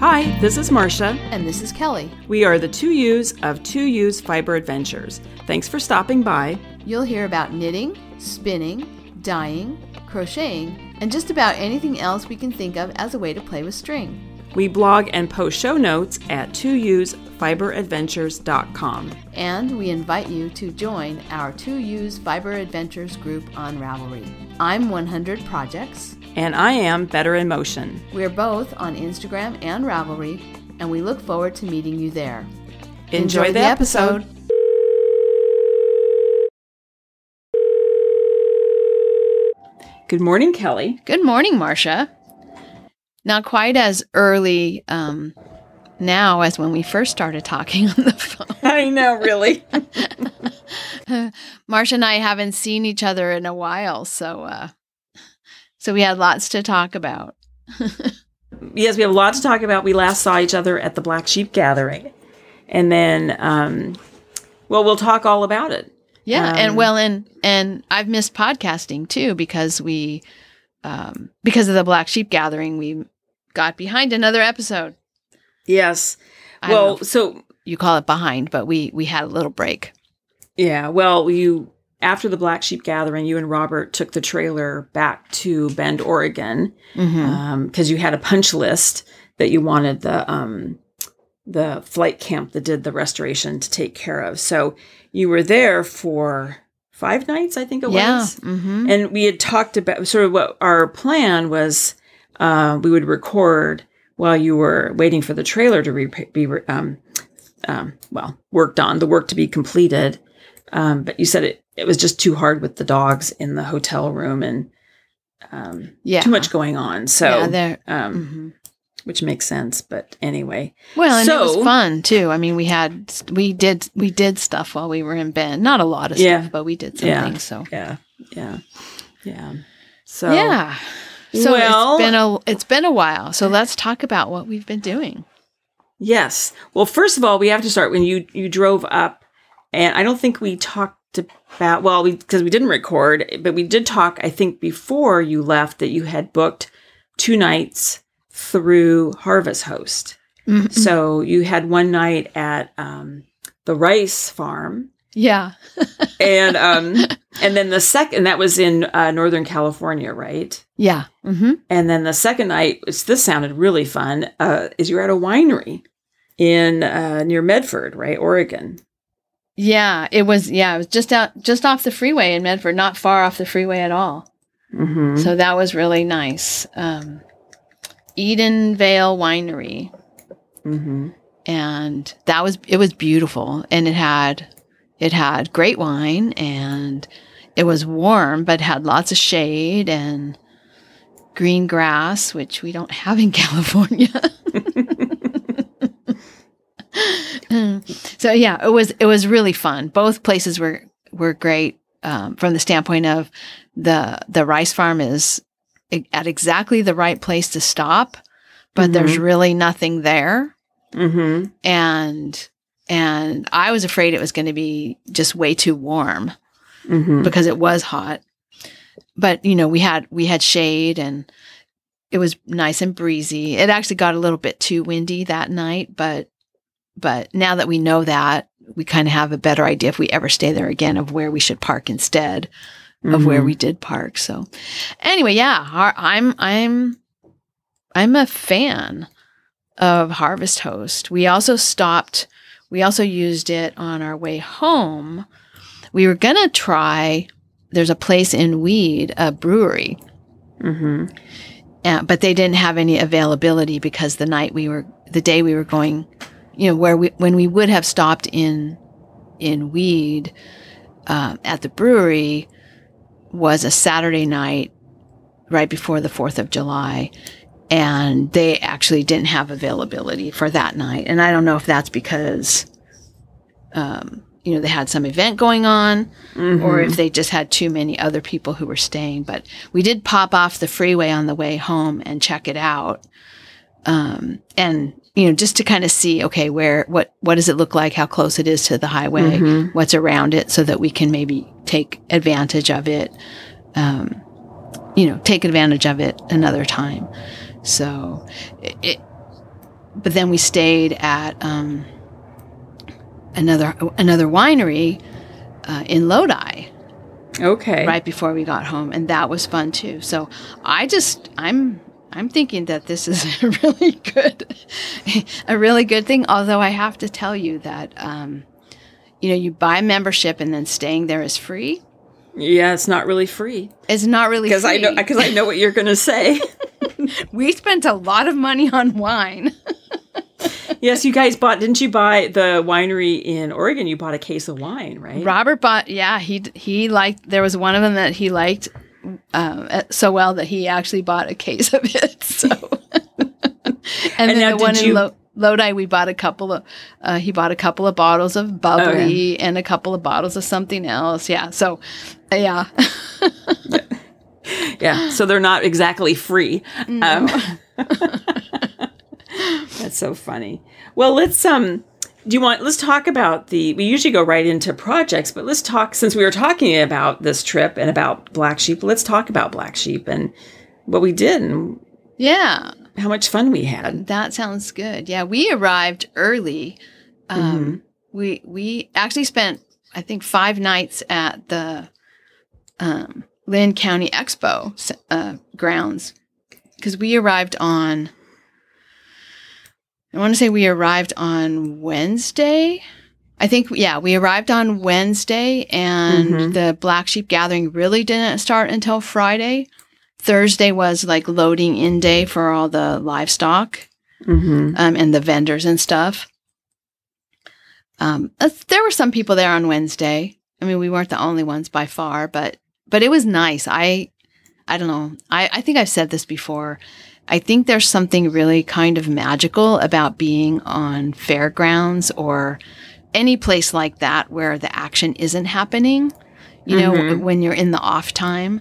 Hi, this is Marsha. And this is Kelly. We are the two ewes of Two Ewes Fiber Adventures. Thanks for stopping by. You'll hear about knitting, spinning, dyeing, crocheting, and just about anything else we can think of as a way to play with string. We blog and post show notes at twoewesfiberadventures.com. And we invite you to join our Two Ewes Fiber Adventures group on Ravelry. I'm 100 Projects. And I am Better in Motion. We're both on Instagram and Ravelry, and we look forward to meeting you there. Enjoy, Enjoy the, the, episode. episode. Good morning, Kelly. Good morning, Marsha. Not quite as early um, now as when we first started talking on the phone. I know, really. Marsha and I haven't seen each other in a while, so uh, so we had lots to talk about. yes, we have a lot to talk about. We last saw each other at the Black Sheep Gathering, and then, um, well, we'll talk all about it. Yeah, um, and well, and and I've missed podcasting too because we, um, because of the Black Sheep Gathering, we got behind another episode. Yes. well, so you call it behind, but we we had a little break. Yeah. Well, you after the Black Sheep Gathering, you and Robert took the trailer back to Bend, Oregon, because mm-hmm. um, you had a punch list that you wanted the um, the flight camp that did the restoration to take care of. So you were there for five nights, I think it yeah. was. Mm-hmm. And we had talked about sort of what our plan was. Uh, we would record while you were waiting for the trailer to re- be um, um, well worked on, the work to be completed. Um, but you said it it was just too hard with the dogs in the hotel room and um, yeah. too much going on. So, yeah, um, mm-hmm. which makes sense. But anyway, well, and so, it was fun too. I mean, we had we did we did stuff while we were in Bend. Not a lot of yeah, stuff, but we did some yeah, things. So yeah, yeah, yeah. So yeah. So well, it's been a it's been a while. So let's talk about what we've been doing. Yes. Well, first of all, we have to start when you you drove up, and I don't think we talked about well we because we didn't record but we did talk i think before you left that you had booked two nights through harvest host. Mm-hmm. so you had one night at um, the rice farm. Yeah. And um and then the second that was in uh, northern california right? Yeah. Mm-hmm. and then the second night which this sounded really fun uh is you're at a winery in uh near medford right? Oregon yeah, it was. Yeah, it was just out, just off the freeway in Medford, not far off the freeway at all. Mm-hmm. So that was really nice. Um, Eden Vale Winery, mm-hmm. and that was it was beautiful, and it had it had great wine, and it was warm, but had lots of shade and green grass, which we don't have in California. so yeah, it was it was really fun. Both places were were great um, from the standpoint of the the rice farm is at exactly the right place to stop, but mm-hmm. there's really nothing there. Mm-hmm. And and I was afraid it was going to be just way too warm mm-hmm. because it was hot. But you know, we had we had shade and it was nice and breezy. It actually got a little bit too windy that night, but but now that we know that, we kind of have a better idea if we ever stay there again of where we should park instead of where we mm-hmm. did park. So anyway, yeah, I'm I'm I'm a fan of Harvest Host. We also stopped we also used it on our way home. We were going to try there's a place in Weed, a brewery. hmm Uh, but they didn't have any availability because the night we were the day we were going you know, where we, when we would have stopped in, in Weed, uh, at the brewery was a Saturday night right before the 4th of July. And they actually didn't have availability for that night. And I don't know if that's because, um, you know, they had some event going on mm-hmm. or if they just had too many other people who were staying. But we did pop off the freeway on the way home and check it out. Um, and you know, just to kind of see, okay, where, what, what does it look like? How close it is to the highway? Mm-hmm. What's around it so that we can maybe take advantage of it. Um, you know, take advantage of it another time. So it, but then we stayed at um, another another winery uh, in Lodi Okay. right before we got home, and that was fun too. So I just I'm I'm thinking that this is a really good a really good thing. Although I have to tell you that um, you know you buy membership and then staying there is free. Yeah, it's not really free It's not really because I know because I know what you're going to say. we spent a lot of money on wine. yes, you guys bought. Didn't you buy the winery in Oregon? You bought a case of wine, right? Robert bought, yeah, he he liked. There was one of them that he liked um, so well that he actually bought a case of it. So, and, then the one did in Lo- Lodi, we bought a couple of. Uh, he bought a couple of bottles of bubbly and a couple of bottles of something else. Yeah, so uh, yeah, Yeah, so they're not exactly free. Um, that's so funny. Well, let's um do you want let's talk about the we usually go right into projects, but let's talk since we were talking about this trip and about Black Sheep, let's talk about Black Sheep and what we did and yeah. how much fun we had. That sounds good. Yeah, we arrived early. Um, Mm-hmm. We we actually spent I think five nights at the um, Linn County Expo uh, grounds because we arrived on. I want to say we arrived on Wednesday. I think yeah, we arrived on Wednesday, and Mhm. the Black Sheep Gathering really didn't start until Friday. Thursday was like loading in day for all the livestock Mhm. um, and the vendors and stuff. Um, uh, there were some people there on Wednesday. I mean, we weren't the only ones by far, but but it was nice. I I don't know. I, I think I've said this before. I think there's something really kind of magical about being on fairgrounds or any place like that where the action isn't happening. You know, Mhm. when you're in the off time,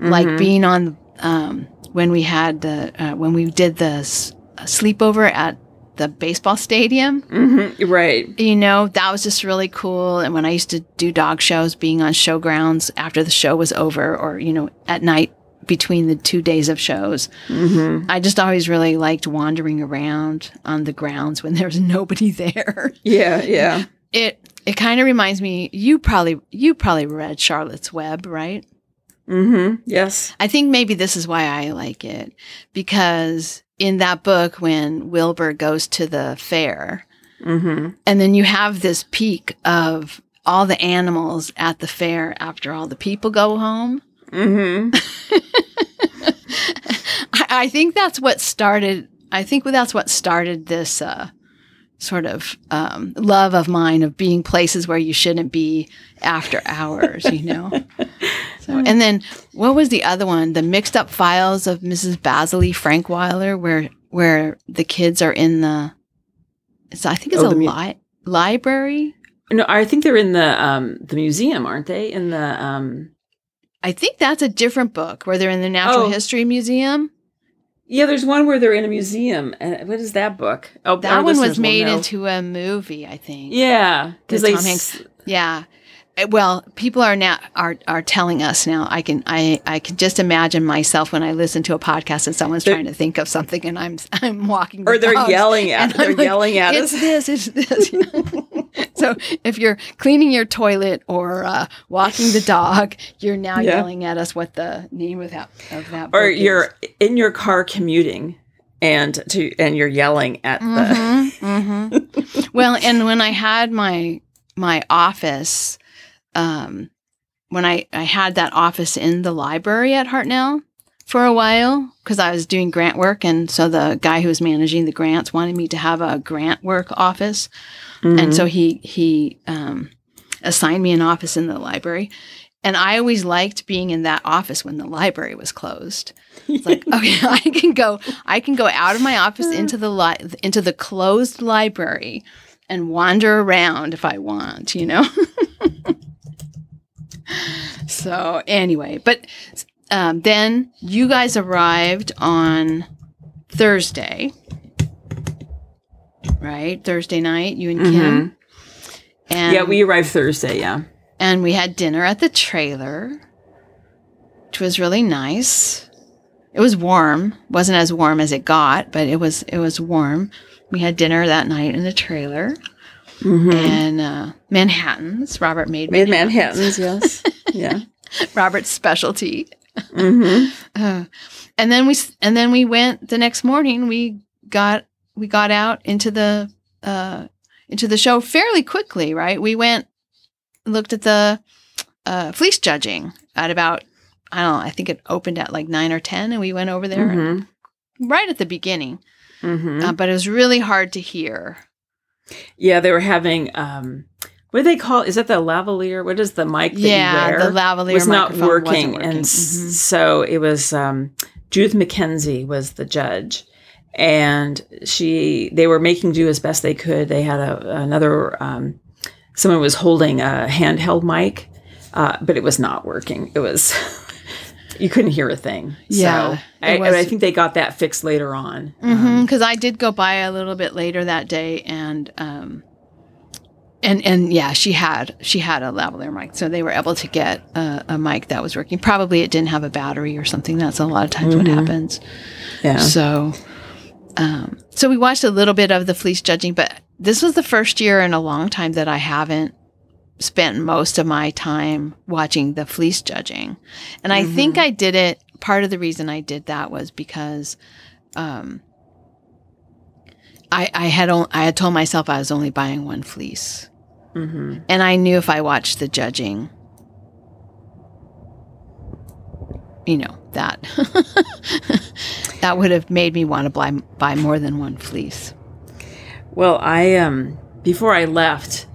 like Mhm. being on um, when we had the uh, when we did the s- sleepover at the baseball stadium. Mhm. Right. You know, that was just really cool. And when I used to do dog shows, being on showgrounds after the show was over, or you know, at night between the two days of shows, Mhm. I just always really liked wandering around on the grounds when there was nobody there. Yeah, yeah. It it kind of reminds me. You probably you probably read Charlotte's Web, right? Mm-hmm. Yes. I think maybe this is why I like it because in that book, when Wilbur goes to the fair, Mhm. and then you have this peak of all the animals at the fair after all the people go home. Mhm. I, I think that's what started. I think that's what started this uh, sort of um, love of mine of being places where you shouldn't be after hours. You know. So, and then what was the other one? The mixed up files of Mrs. Basiley Frankweiler, where where the kids are in the. It's, I think it's Oh, a li- library. No, I think they're in the um the museum, aren't they? In the um I think that's a different book where they're in the Natural Oh. History Museum. Yeah, there's one where they're in a museum. And what is that book? Oh, That oh, one was made into a movie, I think. Yeah, because Tom Hanks- Yeah. Uh, Well, people are now are are telling us now. I can I I can just imagine myself when I listen to a podcast and someone's They're- trying to think of something and I'm I'm walking the or they're yelling at they're like, yelling at it's us. this, it's this. so if you're cleaning your toilet or uh, walking the dog, you're now Yeah. yelling at us what the name of that of that. Or you're in your car commuting and to and you're yelling at the Mhm, mhm. well, and when I had my my office, um, when I I had that office in the library at Hartnell for a while because I was doing grant work, and so the guy who was managing the grants wanted me to have a grant work office, Mm-hmm. and so he he um, assigned me an office in the library. And I always liked being in that office when the library was closed. It's like, okay, I can go, I can go out of my office into the li- into the closed library and wander around if I want, you know. so anyway, but um, then you guys arrived on Thursday, right? Thursday night, you and Kim. And yeah, we arrived Thursday. Yeah, and we had dinner at the trailer, which was really nice. it was warm. wasn't as warm as it got, but it was it was warm. We had dinner that night in the trailer. Mhm. And uh, Manhattans. Robert made, Made Manhattans, yes. yeah. Robert's specialty. hmm Uh, and then we and then we went the next morning. We got we got out into the uh, into the show fairly quickly. Right, we went looked at the uh, fleece judging at about I don't know. I think it opened at like nine or ten, and we went over there hmm right at the beginning. hmm Uh, but it was really hard to hear. Yeah, they were having um what do they call is that the lavalier? What is the mic yeah, the lavalier was not microphone working, and working. s- Mhm. so it was um Judith MacKenzie was the judge and she they were making do as best they could they had a another um someone was holding a handheld mic uh, but it was not working it was you couldn't hear a thing Yeah, so I, was- and I think they got that fixed later on Mm-hmm. Because I did go by a little bit later that day, and um, and and yeah, she had she had a lavalier mic, so they were able to get a, a mic that was working. Probably it didn't have a battery or something. That's a lot of times what happens. yeah So, um, so we watched a little bit of the fleece judging, but this was the first year in a long time that I haven't spent most of my time watching the fleece judging. And I think I did it. Part of the reason I did that was because, um, I, I had I had told myself I was only buying one fleece, hmm and I knew if I watched the judging, you know that that would have made me want to buy buy more than one fleece. well I um before I left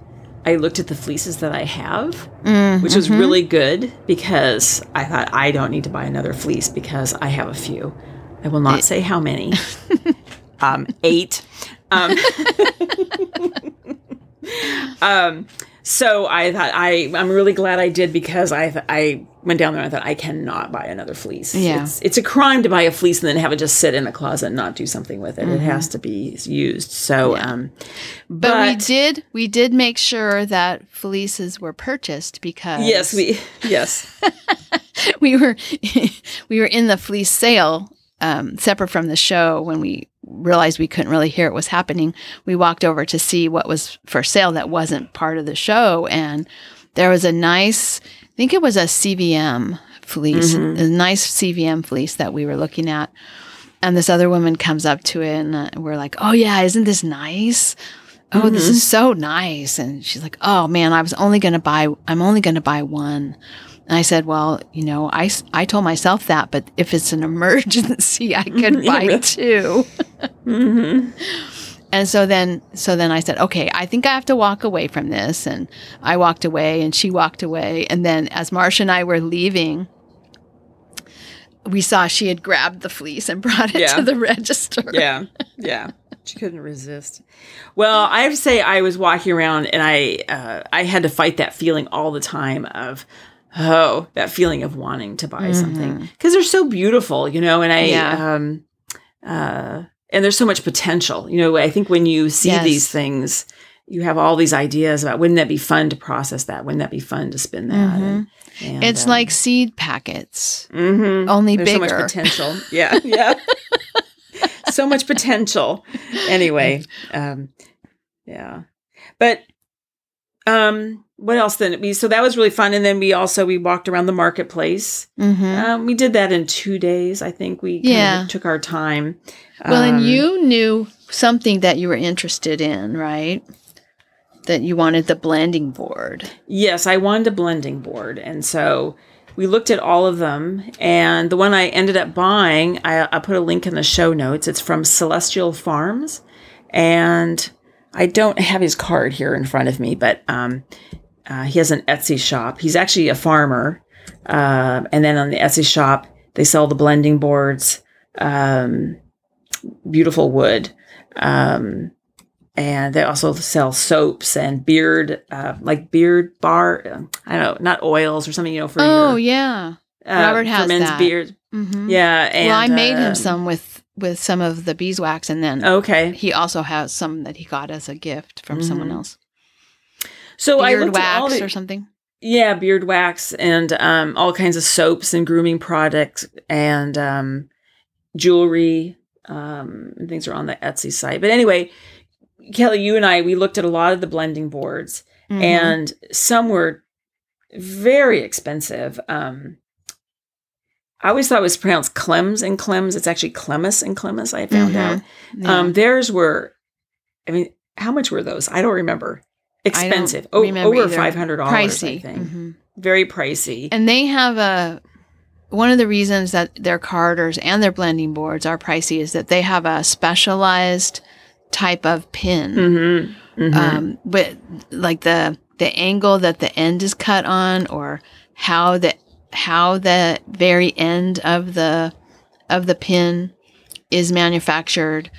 I looked at the fleeces that I have Mm, which was really good because I thought I don't need to buy another fleece because I have a few. I will not say how many. um, eight. Um, um, so I thought I I'm really glad I did because I I went down there and I thought I cannot buy another fleece. Yeah. it's, it's a crime to buy a fleece and then have it just sit in a closet and not do something with it. It has to be used. So, um, But, but, we did we did make sure that fleeces were purchased because yes, we yes. we were we were in the fleece sale um, separate from the show when we realized we couldn't really hear what was happening we walked over to see what was for sale that wasn't part of the show. And there was a nice i think it was a cvm fleece Mhm. a nice cvm fleece that we were looking at. And this other woman comes up to it and uh, we're like oh yeah isn't this nice? Oh this is so nice. And she's like oh man i was only going to buy i'm only going to buy one and I said, well, you know, I, I told myself that, but if it's an emergency, I could buy two. hmm And so then, so then I said, okay, I think I have to walk away from this. And I walked away and she walked away. And then as Marsha and I were leaving, we saw she had grabbed the fleece and brought it Yeah. to the register. yeah yeah she couldn't resist well i have to say i was walking around and i uh, i had to fight that feeling all the time of oh that feeling of wanting to buy something because they're so beautiful you know and i Yeah. um uh and there's so much potential you know i think when you see Yes. these things you have all these ideas about wouldn't that be fun to process that wouldn't that be fun to spin that and, and, It's um, like seed packets, mhm. only There's so much potential. Yeah, yeah. so much potential. Anyway, um, yeah. But um, what else then? We so that was really fun, and then we also we walked around the marketplace. hmm Um, we did that in two days. I think we kind Yeah. of took our time. Well, and Um, you knew something that you were interested in, right? That you wanted the blending board. Yes, I wanted a blending board. And so we looked at all of them. And the one I ended up buying, I, I put a link in the show notes. It's from Celestial Farms. And I don't have his card here in front of me, but um, uh, he has an Etsy shop. He's actually a farmer. Um and then on the Etsy shop, they sell the blending boards, um, beautiful wood. Um, and they also sell soaps and beard, uh, like beard bar. uh, I don't know, not oils or something, you know, for Oh your, yeah. uh, Robert has men's that. beard. hmm Yeah, and well, I made him um, some with with some of the beeswax, and then Okay, he also has some that he got as a gift from someone Mhm. else. so I Beard at all wax the, or something. yeah, beard wax and um, all kinds of soaps and grooming products, and um, jewelry um, and things are on the Etsy site. But anyway, Kelly, you and I, we looked at a lot of the blending boards, Mhm. and some were very expensive. Um, I always thought it was pronounced Clems and Clems. It's actually Clemis and Clemis. I found Mhm. out. Yeah. Um, theirs were, I mean, how much were those? I don't remember. Don't Expensive, O- remember over either. five hundred dollars. Pricey. think Mhm. very pricey. And they have a one of the reasons that their carders and their blending boards are pricey is that they have a specialized type of pin. mm-hmm. Mm-hmm. Um, but like the the angle that the end is cut on, or how the how the very end of the of the pin is manufactured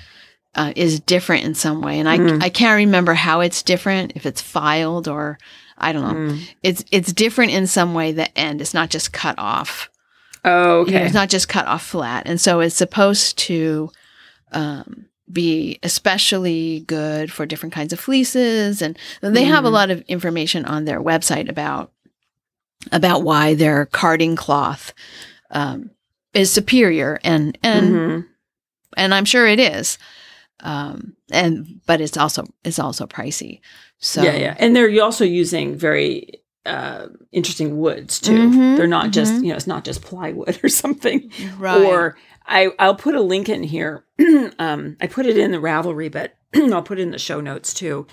uh, is different in some way, and I Mm. I can't remember how it's different if it's filed or I don't know. Mm. It's it's different in some way. The end it's not just cut off. Oh, You know, okay. it's not just cut off flat, and so it's supposed to um, be especially good for different kinds of fleeces, and they have a Mhm. lot of information on their website about about why their carding cloth um, is superior, and and Mhm. and I'm sure it is, um, and but it's also it's also pricey. So yeah, yeah, and they're also using very uh, interesting woods too. Mhm, They're not just mhm. you know it's not just plywood or something. right. Or I I'll put a link in here. um, I put it in the Ravelry, but I'll put it in the show notes too.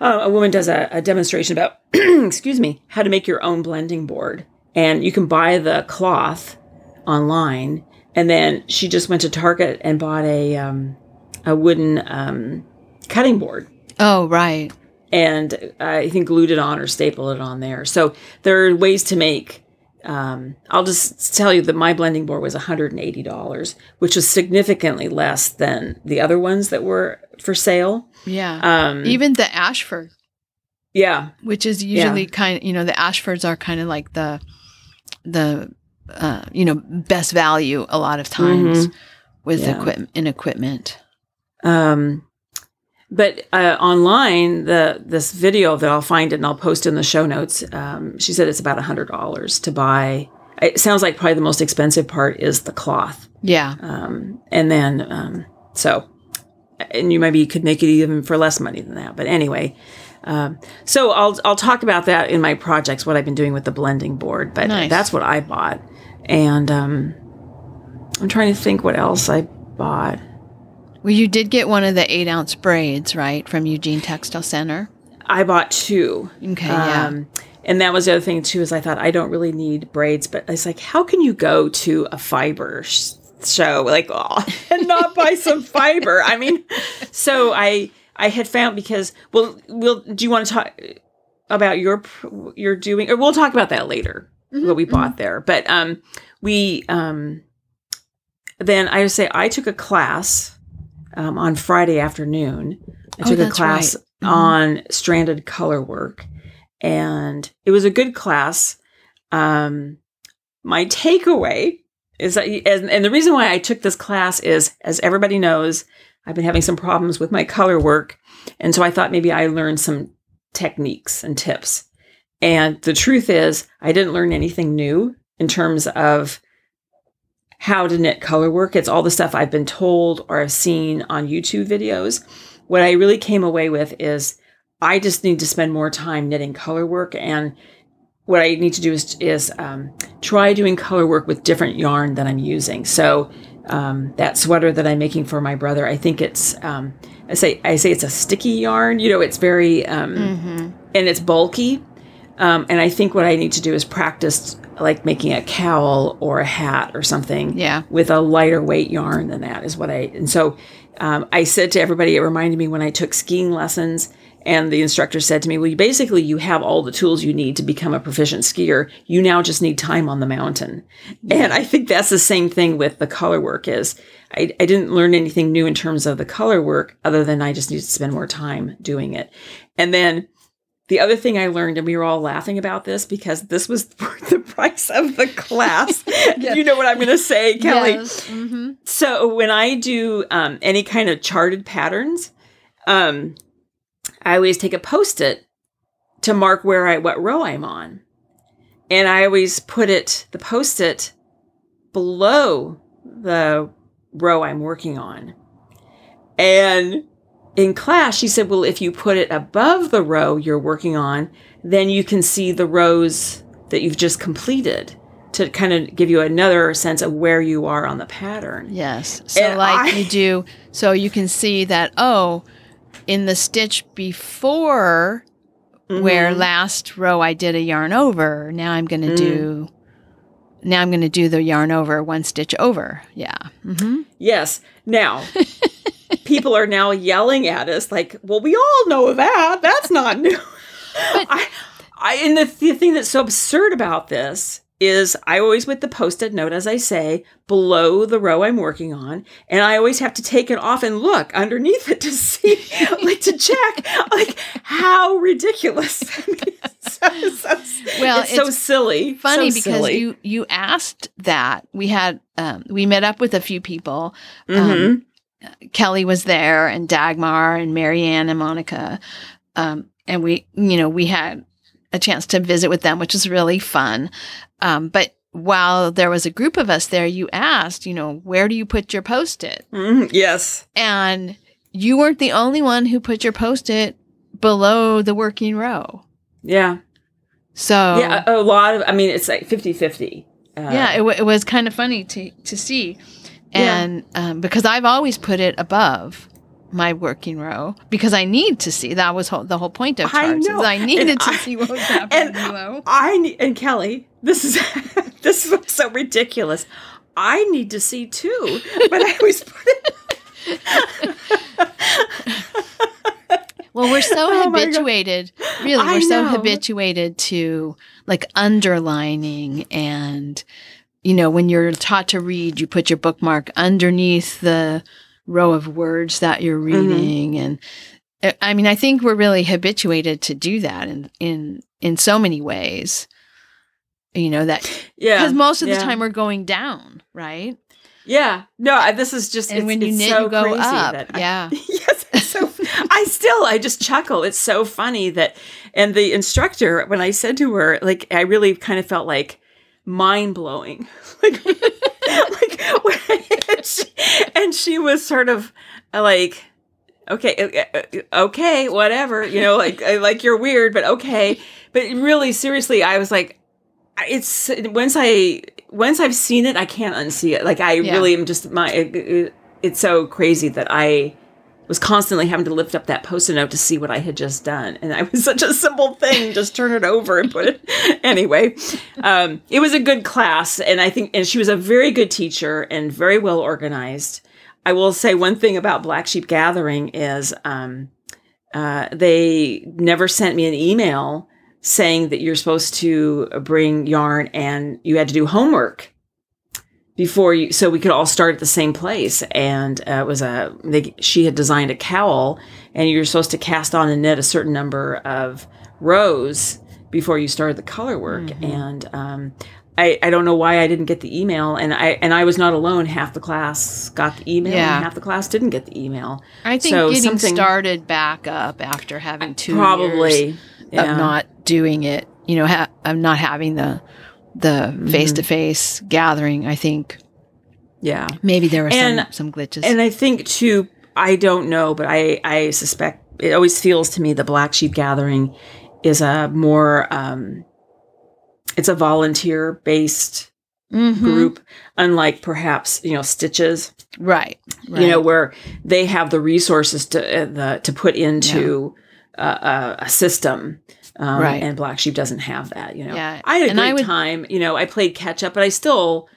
Uh, a woman does a, a demonstration about excuse me how to make your own blending board, and you can buy the cloth online, and then she just went to Target and bought a um, a wooden um, cutting board oh right. and I think glued it on or stapled it on there. So there are ways to make. Um, I'll just tell you that my blending board was $180, which was significantly less than the other ones that were for sale. Yeah. Um, Even the Ashford yeah, which is usually kind you know the ashfords are kind of like the the uh, you know best value a lot of times with Mm-hmm. Yeah. equipment in equipment Um, but uh, online, the this video that I'll find it and I'll post in the show notes. Um, she said it's about a hundred dollars to buy. It sounds like probably the most expensive part is the cloth. yeah Um, and then, um, so, and you maybe could make it even for less money than that. But anyway, um, so I'll, I'll talk about that in my projects, what I've been doing with the blending board, but Nice. that's what I bought. And, um, I'm trying to think what else I bought. well you did get one of the eight ounce braids right from eugene textile center I bought two. okay yeah Um, and that was the other thing too, is I thought I don't really need braids, but it's like, how can you go to a fiber sh- show like oh, and not buy some fiber? I mean, so I I had found because well, we'll do you want to talk about your your doing or we'll talk about that later what we bought there, but um we um then I would say I took a class um, on Friday afternoon. I Oh, took a class right. Mhm. on stranded color work, and it was a good class. Um, my takeaway is that, and, and the reason why I took this class is, as everybody knows, I've been having some problems with my color work, and so I thought maybe I learned some techniques and tips. And the truth is, I didn't learn anything new in terms of how to knit color work. It's all the stuff I've been told or I've seen on YouTube videos. What I really came away with is I just need to spend more time knitting color work. And what I need to do is, is um, try doing color work with different yarn that I'm using. So um, that sweater that I'm making for my brother, I think it's, um, I say, I say it's a sticky yarn. You know, it's very, um, mm-hmm. and it's bulky. Um, and I think what I need to do is practice like making a cowl or a hat or something yeah with a lighter weight yarn than that is what I and so um, I said to everybody it reminded me when I took skiing lessons and the instructor said to me well you basically you have all the tools you need to become a proficient skier you now just need time on the mountain and I think that's the same thing with the color work is I, I didn't learn anything new in terms of the color work other than I just need to spend more time doing it and then the other thing I learned, and we were all laughing about this because this was the price of the class. You know what I'm going to say, Kelly. Yes. Mm-hmm. So when I do um, any kind of charted patterns, um, I always take a post-it to mark where I what row I'm on, and I always put it the post-it below the row I'm working on. And in class, she said, well, if you put it above the row you're working on, then you can see the rows that you've just completed to kind of give you another sense of where you are on the pattern. Yes. So, And like I- you do, so you can see that, oh, in the stitch before where Mhm. last row I did a yarn over, now I'm going to Mm. do. Now I'm going to do the yarn over one stitch over. Yeah. hmm Yes. Now, people are now yelling at us like, well, we all know that. That's not new. but, I, I, and the, the thing that's so absurd about this is I always with the post-it note, as I say, below the row I'm working on, and I always have to take it off and look underneath it to see, like to check, like how ridiculous. I mean, it's so, so- Well, it's, so silly. Funny so because silly. you you asked that. We had um, we met up with a few people. Mhm. Kelly was there, and Dagmar, and Marianne, and Monica, um, and we you know we had a chance to visit with them, which was really fun. Um, but while there was a group of us there, you asked, you know, where do you put your post it? Mhm. Yes. And you weren't the only one who put your post it below the working row. Yeah. So Yeah. A, a lot of, I mean, it's like 50 50. Uh, yeah, it, w- it was kind of funny to to see, Yeah. and um, because I've always put it above my working row because I need to see. That was whole, the whole point of I charts. is know. I needed And to I- see what was happening and below. I and Kelly, this is this is so ridiculous. I need to see too, but I always put it. Well, we're so Oh habituated. Really, I we're so habituated to like underlining and you know when you're taught to read, you put your bookmark underneath the row of words that you're Mm-hmm. reading and uh, I mean, I think we're really habituated to do that in in in so many ways. You know that Yeah, because most of yeah. the time we're going down, right? Yeah, no, I, this is just And it's, when you knit, so you go crazy up. I- yeah, yes, so I still I just chuckle. It's so funny that and the instructor when I said to her like I really kind of felt like mind blowing. like like and, she, and she was sort of like okay uh, uh, okay whatever you know like I- like you're weird but okay but really seriously I was like it's once I once I've seen it I can't unsee it like I Yeah. really am just my it- it's so crazy that I was constantly having to lift up that post-it note to see what I had just done. And I was such a simple thing, just turn it over and put it anyway. Um, it was a good class, and I think and she was a very good teacher and very well organized. I will say one thing about Black Sheep Gathering is um, uh, they never sent me an email saying that you're supposed to bring yarn and you had to do homework before you so we could all start at the same place and uh, it was a they, she had designed a cowl and you're supposed to cast on and knit a certain number of rows before you started the color work Mm-hmm. and um, I, I don't know why I didn't get the email and I and I was not alone half the class got the email Yeah. and half the class didn't get the email I think So getting something- started back up after having two probably years yeah. of not doing it, you know, ha- of not having the the Mm-hmm. face to face gathering. I think yeah maybe there were some And- some glitches. And I think too, I don't know, but I, I suspect it always feels to me the Black Sheep Gathering is a more, um, it's a volunteer based Mhm. group, unlike perhaps, you know, Stitches, right, right, you know, where they have the resources to, uh, the, to put into uh, a, a system. Um, Right. And Black Sheep doesn't have that, you know. Yeah, I had a and great would- time. You know, I played catch up, but I still,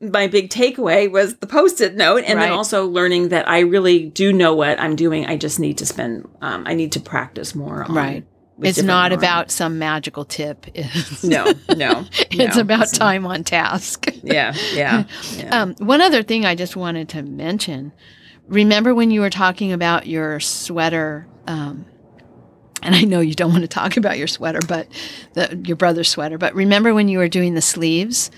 my big takeaway was the post-it note, and then Right. also learning that I really do know what I'm doing. I just need to spend, um, I need to practice more. On, Right. it's not yarn. about some magical tip. It's, no, no. it's no. about time on task. Yeah, yeah. yeah. Um, one other thing I just wanted to mention. Remember when you were talking about your sweater? Um, and I know you don't want to talk about your sweater, but the, your brother's sweater. But remember when you were doing the sleeves,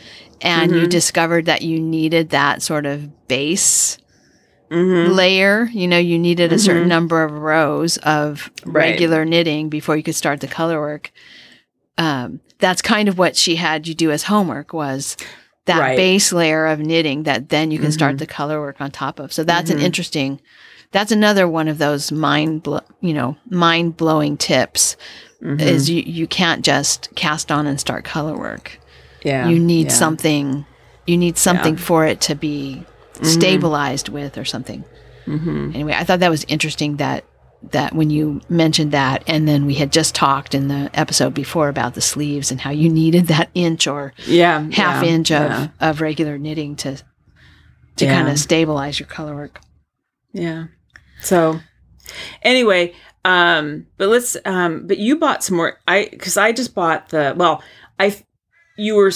and you Mhm. discovered that you needed that sort of base Mhm. layer. You know, you needed a certain Mhm. number of rows of Right. regular knitting before you could start the color work. Um, that's kind of what she had you do as homework was that Right. base layer of knitting that then you can start Mhm. the color work on top of. So that's an interesting. That's another one of those mind, blo- you know, mind blowing tips. Mhm. Is you you can't just cast on and start color work. yeah. you need yeah. something. You need something for it to be Mhm. stabilized with or something. Mhm. Anyway, I thought that was interesting that that when you mentioned that, and then we had just talked in the episode before about the sleeves and how you needed that inch or Yeah. half yeah, inch of, yeah. of regular knitting to to Yeah. kind of stabilize your color work. Yeah. So anyway, um, but let's um but you bought some more I cuz I just bought the well, I you were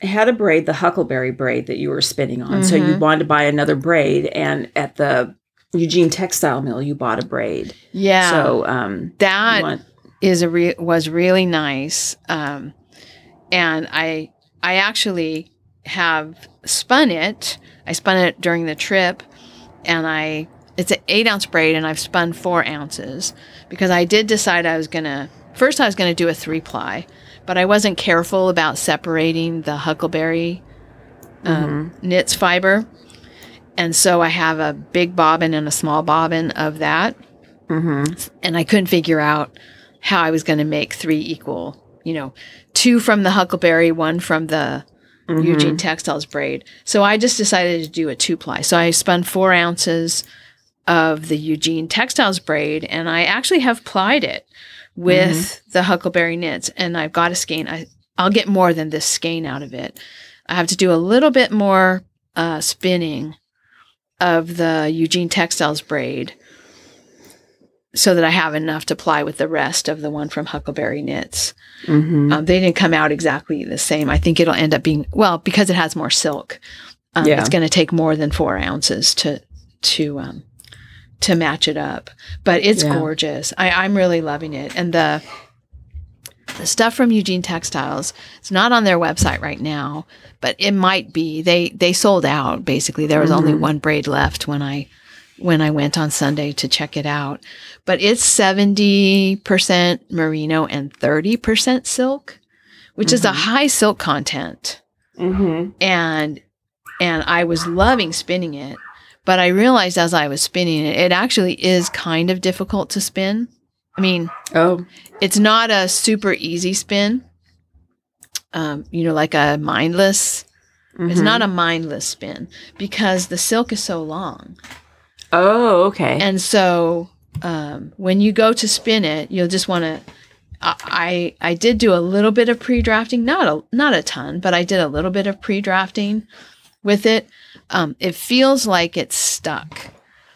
had a braid, the huckleberry braid that you were spinning on. So you Mhm. wanted to buy another braid and at the Eugene Textile Mill you bought a braid. Yeah, So um that is a re- was really nice. Um, and I I actually have spun it. I spun it during the trip, and I it's an eight ounce braid, and I've spun four ounces because I did decide I was gonna first I was gonna do a three ply, but I wasn't careful about separating the huckleberry um, knits fiber. And so I have a big bobbin and a small bobbin of that mhm. and I couldn't figure out how I was going to make three equal, you know, two from the Huckleberry, one from the Mhm. Eugene Textiles braid. So I just decided to do a two ply. So I spun four ounces of the Eugene Textiles braid, and I actually have plied it with the Huckleberry knits, and I've got a skein. I, I'll get more than this skein out of it. I have to do a little bit more uh, spinning of the Eugene Textiles braid so that I have enough to ply with the rest of the one from Huckleberry Knits. Mhm. Um, they didn't come out exactly the same. I think it'll end up being well because it has more silk. Um, Yeah. It's going to take more than four ounces to to um, to match it up, but it's Yeah. gorgeous. I, I'm really loving it, and the the stuff from Eugene Textiles. It's not on their website right now, but it might be. They they sold out basically. There was only Mhm. one braid left when I when I went on Sunday to check it out. But it's 70% merino and 30% silk, which is a Mhm. high silk content. Mhm. And and I was loving spinning it, but I realized as I was spinning it, it actually is kind of difficult to spin. I mean, Oh. it's not a super easy spin. Um, you know, like a mindless. It's Mhm. not a mindless spin because the silk is so long. Oh, okay. And so um, when you go to spin it, you'll just want to. I I did do a little bit of pre-drafting, not a not a ton, but I did a little bit of pre-drafting with it. Um, it feels like it's stuck,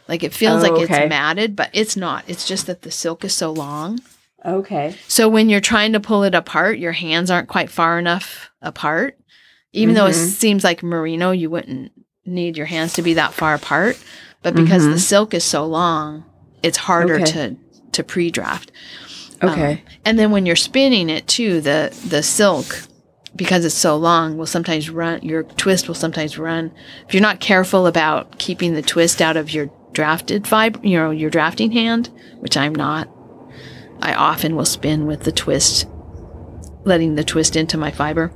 like it feels Oh, like okay. it's matted, but it's not. It's just that the silk is so long. okay. So when you're trying to pull it apart, your hands aren't quite far enough apart. Even though it Mhm. seems like merino, you wouldn't need your hands to be that far apart. But because the Mhm. silk is so long, it's harder Okay. to to pre-draft. Um, Okay. and then when you're spinning it too, the the silk because it's so long will sometimes run your twist will sometimes run if you're not careful about keeping the twist out of your drafted fiber, you know, your drafting hand, which I'm not. I often will spin with the twist letting the twist into my fiber.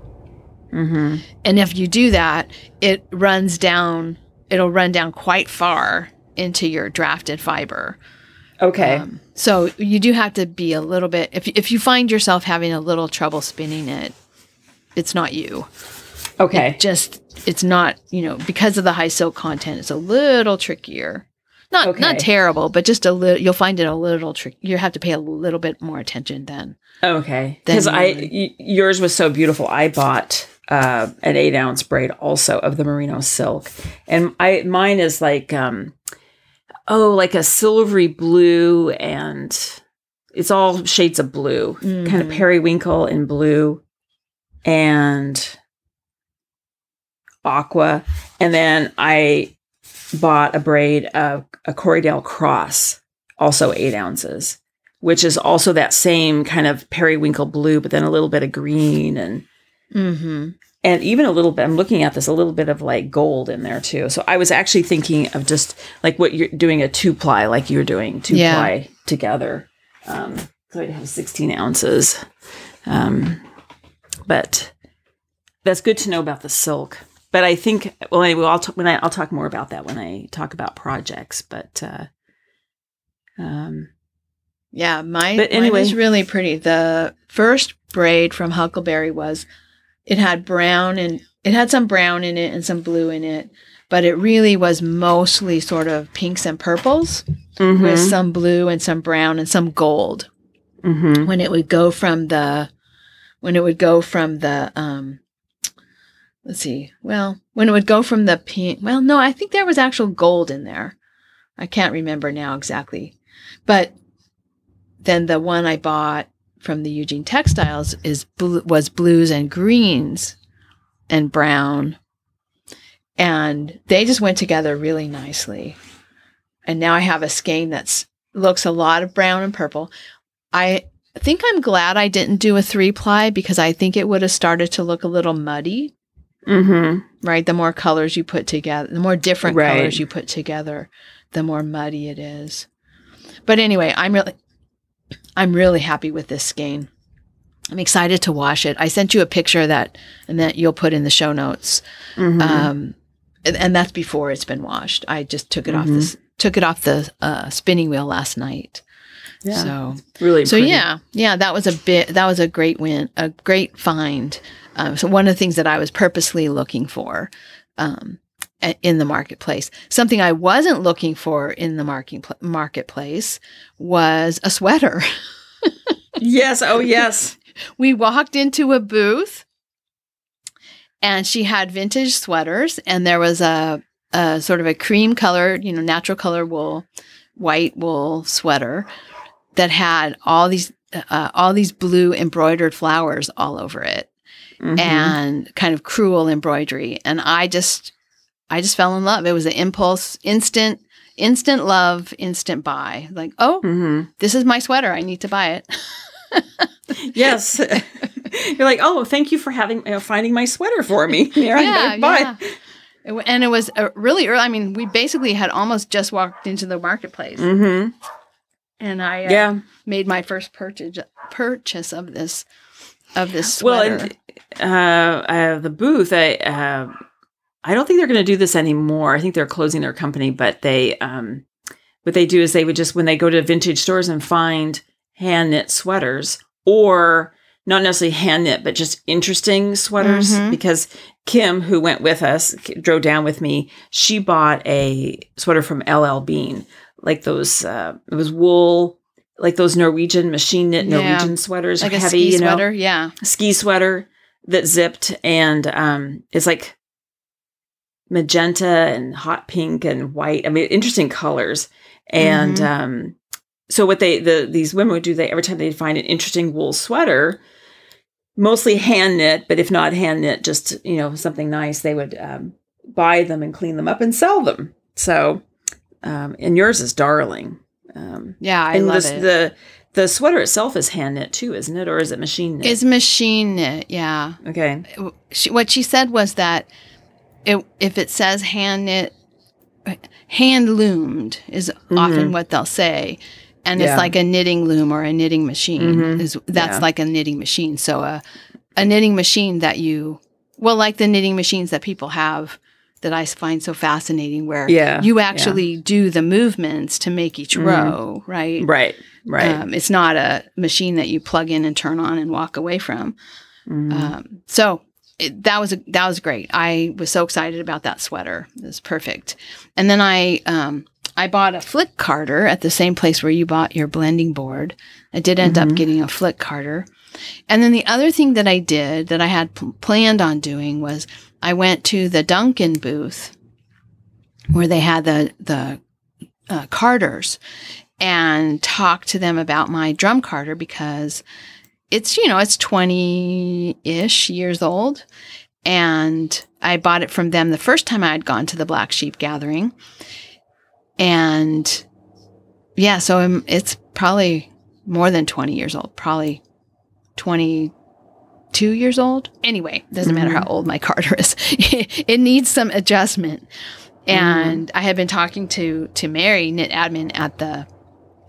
mm-hmm. And if you do that, it runs down, it'll run down quite far into your drafted fiber. Okay. Um, so you do have to be a little bit, if, if you find yourself having a little trouble spinning it, it's not you. okay. It just, it's not, you know, because of the high silk content, it's a little trickier. Not, Okay. not terrible, but just a little, you'll find it a little trick. You have to pay a little bit more attention then. Okay, because I yours was so beautiful. I bought uh, an eight ounce braid also of the merino silk, and I mine is like um oh like a silvery blue, and it's all shades of blue, kind of Mhm. periwinkle and blue, and aqua, and then I bought a braid of a Corriedale cross, also eight ounces which is also that same kind of periwinkle blue, but then a little bit of green and Mm-hmm. and even a little bit. I'm looking at this a little bit of like gold in there too. So I was actually thinking of just like what you're doing a two ply, like you're doing two Yeah. ply together. Um, so I'd have 16 ounces. Um, but that's good to know about the silk. but I think well anyway I'll when I I'll talk more about that when I talk about projects. But uh, um, Yeah, my But mine anyway. is really pretty. The first braid from Huckleberry was it had brown and it had some brown in it and some blue in it, but it really was mostly sort of pinks and purples with mhm, some blue and some brown and some gold. mhm. When it would go from the when it would go from the um let's see. Well, when it would go from the pink well, no, I think there was actual gold in there. I can't remember now exactly. But then the one I bought from the Eugene Textiles is was blues and greens and brown. And they just went together really nicely. And now I have a skein that's looks a lot of brown and purple. I think I'm glad I didn't do a three ply because I think it would have started to look a little muddy Mhm. right? The more colors you put together, the more different Right. colors you put together, the more muddy it is. But anyway, I'm really, I'm really happy with this skein. I'm excited to wash it. I sent you a picture of that, and that you'll put in the show notes. Mhm. Um, and, and that's before it's been washed. I just took it off Mhm. this, took it off the uh, spinning wheel last night. Yeah, So really. so pretty. yeah, yeah, that was a bit. That was a great win, a great find. Um, so one of the things that I was purposely looking for um, in the marketplace, something I wasn't looking for in the market marketplace, was a sweater. Yes. Oh yes. we walked into a booth, and she had vintage sweaters, and there was a, a sort of a cream colored, you know, natural color wool, white wool sweater that had all these uh, all these blue embroidered flowers all over it Mhm. and kind of crewel embroidery and i just i just fell in love it was an impulse instant instant love instant buy like oh Mhm. this is my sweater i need to buy it Yes. You're like, oh, thank you for having you know, finding my sweater for me. Here, bye. It and it was uh, really early i mean we basically had almost just walked into the marketplace Mm-hmm. And i uh, Yeah. made my first purchase purchase of this of this Well, sweater and uh, uh, the booth, I uh, I don't think they're going to do this anymore. I think they're closing their company, but they um, what they do is they would just when they go to vintage stores and find hand knit sweaters or not necessarily hand knit, but just interesting sweaters. Mhm. Because Kim, who went with us, drove down with me. She bought a sweater from LL Bean, like those. Uh, it was wool, like those Norwegian machine knit Yeah. Norwegian sweaters, like heavy, ski you know sweater yeah ski sweater that zipped and um it's like magenta and hot pink and white. I mean interesting colors. And Mhm. um so what they the these women would do they every time they'd find an interesting wool sweater, mostly hand knit, but if not hand knit, just you know, something nice, they would um buy them and clean them up and sell them. So um and yours is darling. Um yeah i and love this- it the the sweater itself is hand knit too, isn't it? Or is it machine knit? It's machine knit, yeah. okay. She, what she said was that it, if it says hand knit, hand loomed is often Mhm. what they'll say, and Yeah. it's like a knitting loom or a knitting machine. Mhm. Is that's Yeah. like a knitting machine. So a a knitting machine that you well, like the knitting machines that people have that I find so fascinating, where Yeah. you actually do the movements to make each Mhm. row, right? Right. Right. Um, it's not a machine that you plug in and turn on and walk away from. Mhm. Um, so it, that was a, that was great. I was so excited about that sweater. It was perfect. And then I um, I bought a flick carder at the same place where you bought your blending board. I did end up Mhm. getting a flick carder. And then the other thing that I did that I had planned on doing was I went to the Duncan booth where they had the the uh, carders and talked to them about my drum carder because it's you know it's 20-ish years old. And i bought it from them the first time i had gone to the black sheep gathering. And yeah so it's probably more than 20 years old probably 22 years old. Anyway doesn't matter how old my carder is. It needs some adjustment. And i had been talking to to mary knit admin at the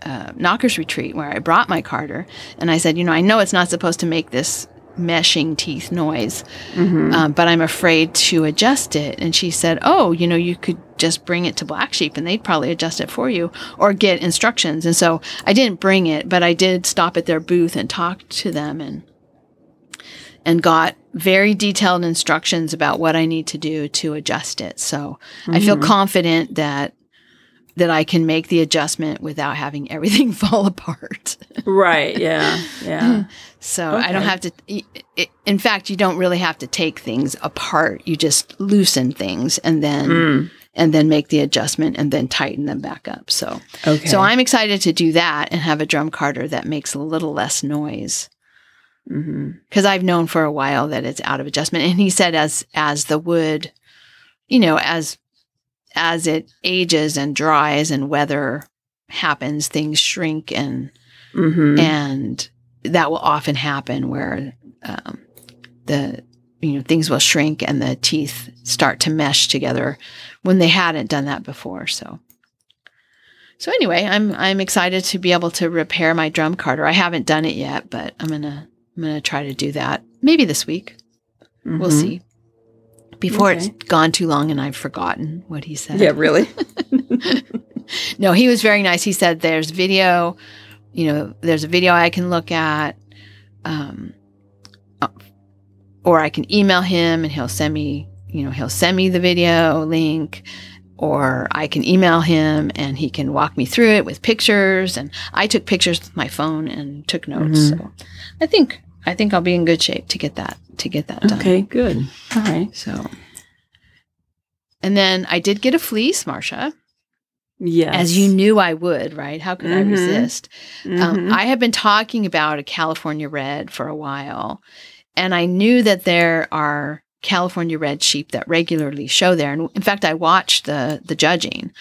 uh, knockers retreat where I brought my carder, and I said, you know, I know it's not supposed to make this meshing teeth noise, um, but I'm afraid to adjust it. And she said, "Oh, you know, you could just bring it to Black Sheep, and they'd probably adjust it for you, or get instructions." And so I didn't bring it, but I did stop at their booth and talk to them and and got very detailed instructions about what I need to do to adjust it. So I feel confident that that I can make the adjustment without having everything fall apart. Right. Yeah. Yeah. So I don't have to. In fact, you don't really have to take things apart. You just loosen things and then Mm. and then make the adjustment and then tighten them back up. So Okay. so I'm excited to do that and have a drum carder that makes a little less noise because I've known for a while that it's out of adjustment. And he said as as the wood, you know, as as it ages and dries and weather happens, things shrink and hmm and that will often happen where um, the you know things will shrink and the teeth start to mesh together when they hadn't done that before. So. So anyway, I'm I'm excited to be able to repair my drum carder. I haven't done it yet, but I'm gonna I'm gonna try to do that maybe this week. We'll Mhm. see. Before it's gone too long and I've forgotten what he said. Yeah. Really. No, he was very nice. He said there's video, you know, there's a video I can look at, um, or I can email him and he'll send me, you know, he'll send me the video link, or I can email him and he can walk me through it with pictures. And I took pictures with my phone and took notes. Mhm. So I think I think I'll be in good shape to get that to get that done. Okay. Good. All right. So. And then I did get a fleece, Marsha, Yes. as you knew I would, right? How could I Mhm. resist? Um, Mhm. I have been talking about a California red for a while, and I knew that there are California red sheep that regularly show there. And in fact, I watched the the judging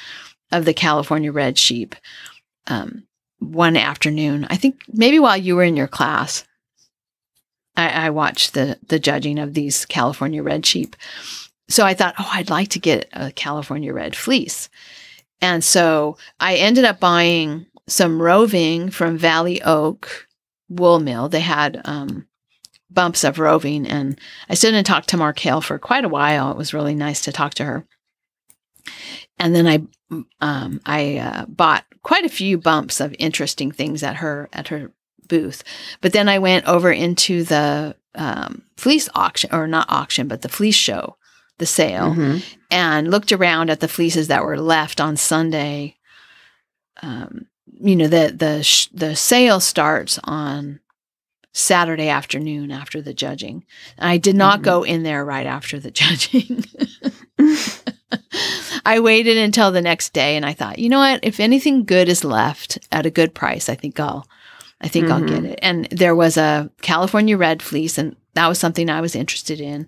of the California red sheep um, one afternoon. I think maybe while you were in your class, I, I watched the the judging of these California red sheep. So I thought, oh, I'd like to get a California red fleece. And so I ended up buying some roving from Valley Oak Wool Mill. They had um, bumps of roving, and I stood and talked to Markel for quite a while. It was really nice to talk to her. And then I um, I uh, bought quite a few bumps of interesting things at her at her booth. But then I went over into the um, fleece auction, or not auction, but the fleece show, the sale Mhm. and looked around at the fleeces that were left on Sunday. Um, you know, the the sh- the sale starts on Saturday afternoon after the judging. I did not Mhm. go in there right after the judging. I waited until the next day and I thought, you know what, if anything good is left at a good price, I think I'll I think I'll get Mhm. it. And there was a California red fleece and that was something I was interested in.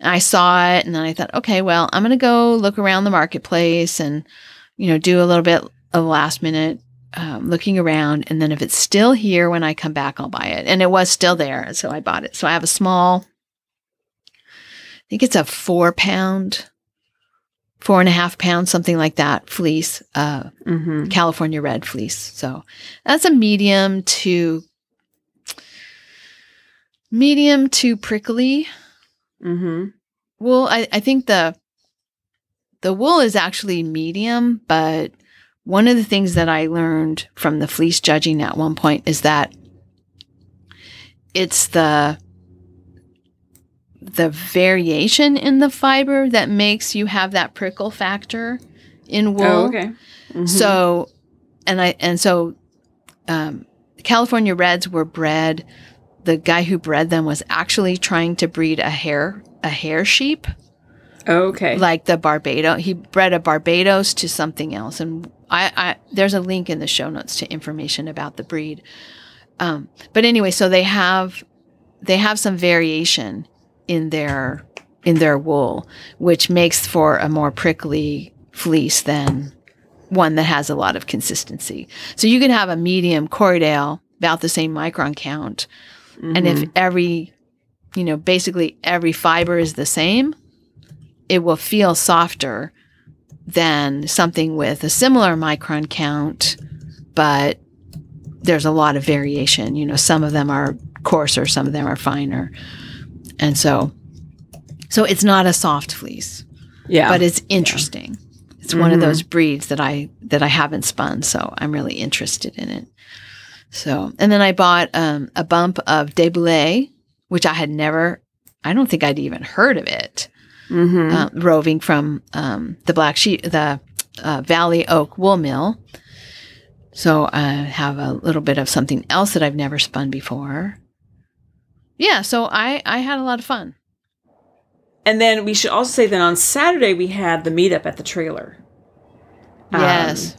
And I saw it and then I thought, okay, well, I'm going to go look around the marketplace and, you know, do a little bit of last minute um, looking around. And then if it's still here when I come back, I'll buy it. And it was still there. So I bought it. So I have a small, I think it's a four pound, four and a half pound, something like that fleece, uh, Mhm. California red fleece. So that's a medium to medium to prickly Mhm. Well, I, I think the the wool is actually medium, but one of the things that I learned from the fleece judging at one point is that it's the the variation in the fiber that makes you have that prickle factor in wool. Oh, okay. Mhm. So, and I and so, um, California Reds were bred. The guy who bred them was actually trying to breed a hair a hair sheep, okay. like the Barbados. He bred a Barbados to something else, and I, I there's a link in the show notes to information about the breed. Um, but anyway, so they have they have some variation in their in their wool, which makes for a more prickly fleece than one that has a lot of consistency. So you can have a medium Corriedale, about the same micron count, and if Mhm. every, you know, basically every fiber is the same, it will feel softer than something with a similar micron count, but there's a lot of variation. You know, some of them are coarser, some of them are finer, and so so it's not a soft fleece, Yeah. but it's interesting. It's one of those breeds that I that I haven't spun, so I'm really interested in it. So, and then I bought um, a bump of Debouillet, which I had never, I don't think I'd even heard of it, Mhm. uh, roving from um, the Black Sheep, the uh, Valley Oak Wool Mill. So I have a little bit of something else that I've never spun before. Yeah, so I I had a lot of fun. and then we should also say that on Saturday we had the meetup at the trailer. Um, Yes.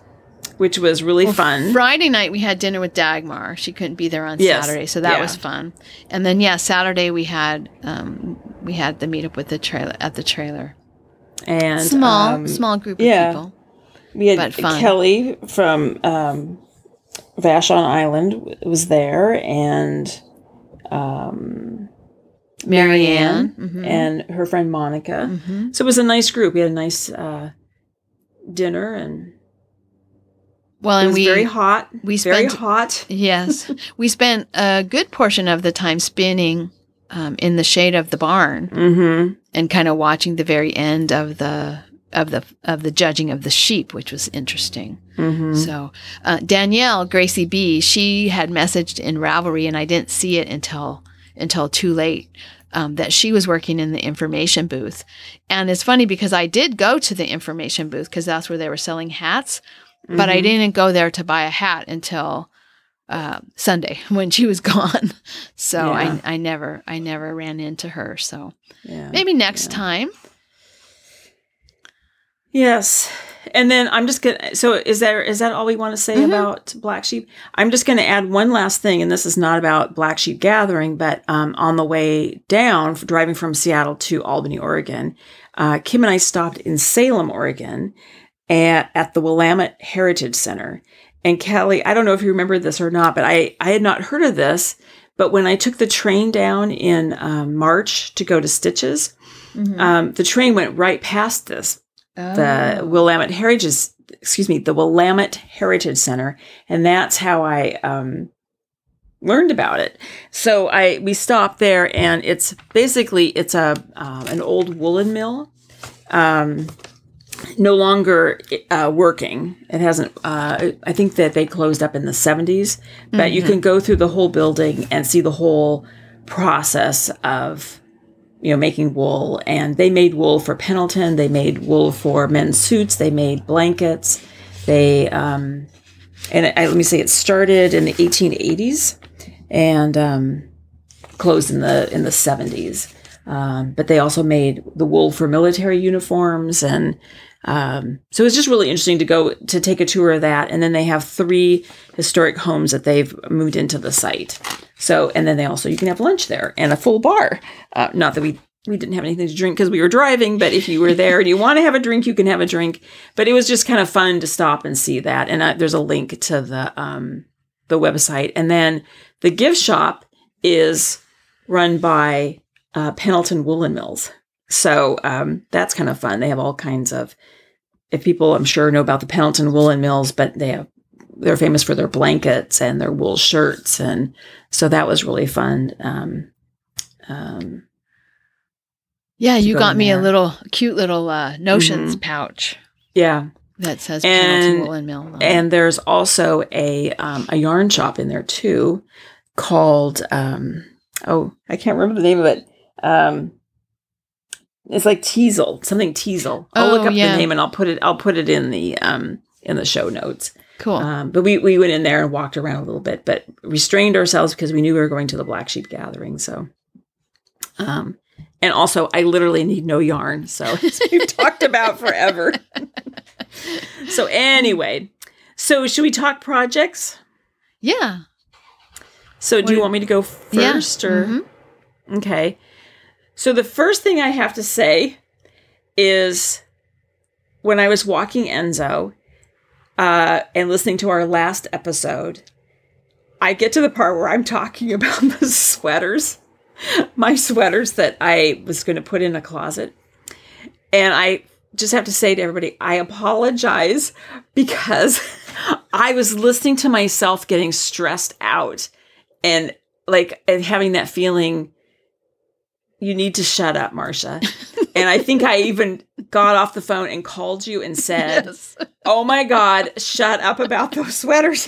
Which was really fun. Friday night we had dinner with Dagmar. She couldn't be there on Yes. Saturday, so that Yeah. was fun. And then yeah, Saturday we had um, we had the meetup with the trailer at the trailer. and Small um, small group of yeah. people. We had but fun. Kelly from um, Vashon Island was there, and um, Marianne. Marianne Mhm. and her friend Monica. Mhm. So it was a nice group. We had a nice uh, dinner, and Well, it and was we very hot. we very spent hot. yes we spent a good portion of the time spinning um, in the shade of the barn Mm-hmm. and kind of watching the very end of the of the of the judging of the sheep, which was interesting. Mm-hmm. So uh, Danielle Gracie B, she had messaged in Ravelry, and I didn't see it until until too late. Um, that she was working in the information booth, and it's funny because I did go to the information booth because that's where they were selling hats, but I Mhm. didn't go there to buy a hat until uh, Sunday when she was gone. So Yeah. I I never I never ran into her. So Yeah. maybe next Yeah. time. Yes. And then I'm just gonna. So is there is that all we want to say Mhm. about black sheep? I'm just gonna add one last thing, and this is not about black sheep gathering, but um, on the way down, driving from Seattle to Albany, Oregon, uh, Kim and I stopped in Salem, Oregon, at at the Willamette Heritage Center. And Kelly, I don't know if you remember this or not, but I I had not heard of this. But when I took the train down in um, March to go to Stitches, um, the train went right past this the Oh. Willamette Heritage, excuse me, the Willamette Heritage Center, and that's how I um, learned about it. So I we stopped there, and it's basically it's a um, an old woolen mill, um, no longer uh, working. It hasn't. Uh, I think that they closed up in the seventies, but you can go through the whole building and see the whole process of you know, making wool. And they made wool for Pendleton. They made wool for men's suits. They made blankets. They, um, and I, let me say, it started in the 1880s and um, closed in the in the 70s. Um, but they also made the wool for military uniforms, and um, so it's just really interesting to go to take a tour of that. And then they have three historic homes that they've moved into the site. So, and then they also you can have lunch there and a full bar. Uh, not that we we didn't have anything to drink because we were driving, but if you were there and you want to have a drink, you can have a drink. But it was just kind of fun to stop and see that. And uh, there's a link to the um, the website, and then the gift shop is run by uh, Pendleton Woolen Mills. So um, that's kind of fun. They have all kinds of. If people, I'm sure, know about the Pendleton Woolen Mills, but they have they're famous for their blankets and their wool shirts, and so that was really fun. Um, um, Yeah, you go got me a little cute little uh, notions Mhm. pouch yeah, that says And- Pendleton Woolen Mill. and there's also a um, a yarn shop in there too, called um, oh I can't remember the name of it. Um, it's like Teasel, something Teasel. I'll Oh, look up yeah. the name and I'll put it. I'll put it in the um, in the show notes. cool. Um, but we, we went in there and walked around a little bit, but restrained ourselves because we knew we were going to the Black Sheep Gathering. So, um, and also I literally need no yarn. So we've talked about forever. so anyway, so should we talk projects? yeah. So do you want me to go Yeah. first or? Mhm. Okay. So the first thing I have to say is when I was walking Enzo uh, and listening to our last episode, I get to the part where I'm talking about the sweaters, my sweaters that I was going to put in a closet. And I just have to say to everybody, I apologize because I was listening to myself getting stressed out and like and having that feeling you need to shut up, Marsha. and I think I even got off the phone and called you and said, Yes. "Oh my god, shut up about those sweaters."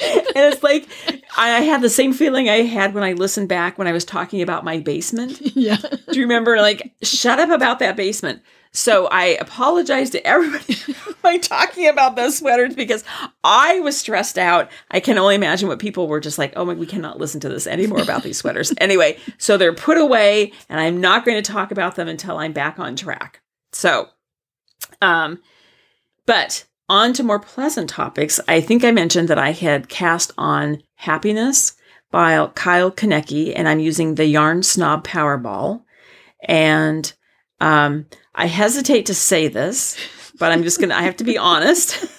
And it's like I had the same feeling I had when I listened back when I was talking about my basement. yeah. Do you remember? Like, shut up about that basement. So I apologize to everybody by talking about those sweaters because I was stressed out. I can only imagine what people were just like, oh my, we cannot listen to this anymore about these sweaters. anyway, so they're put away and I'm not going to talk about them until I'm back on track. So, um, but on to more pleasant topics. I think I mentioned that I had cast on Happiness by Kyle Kunnecke, and I'm using the Yarn Snob Powerball. And um, I hesitate to say this, but I'm just gonna. I have to be honest.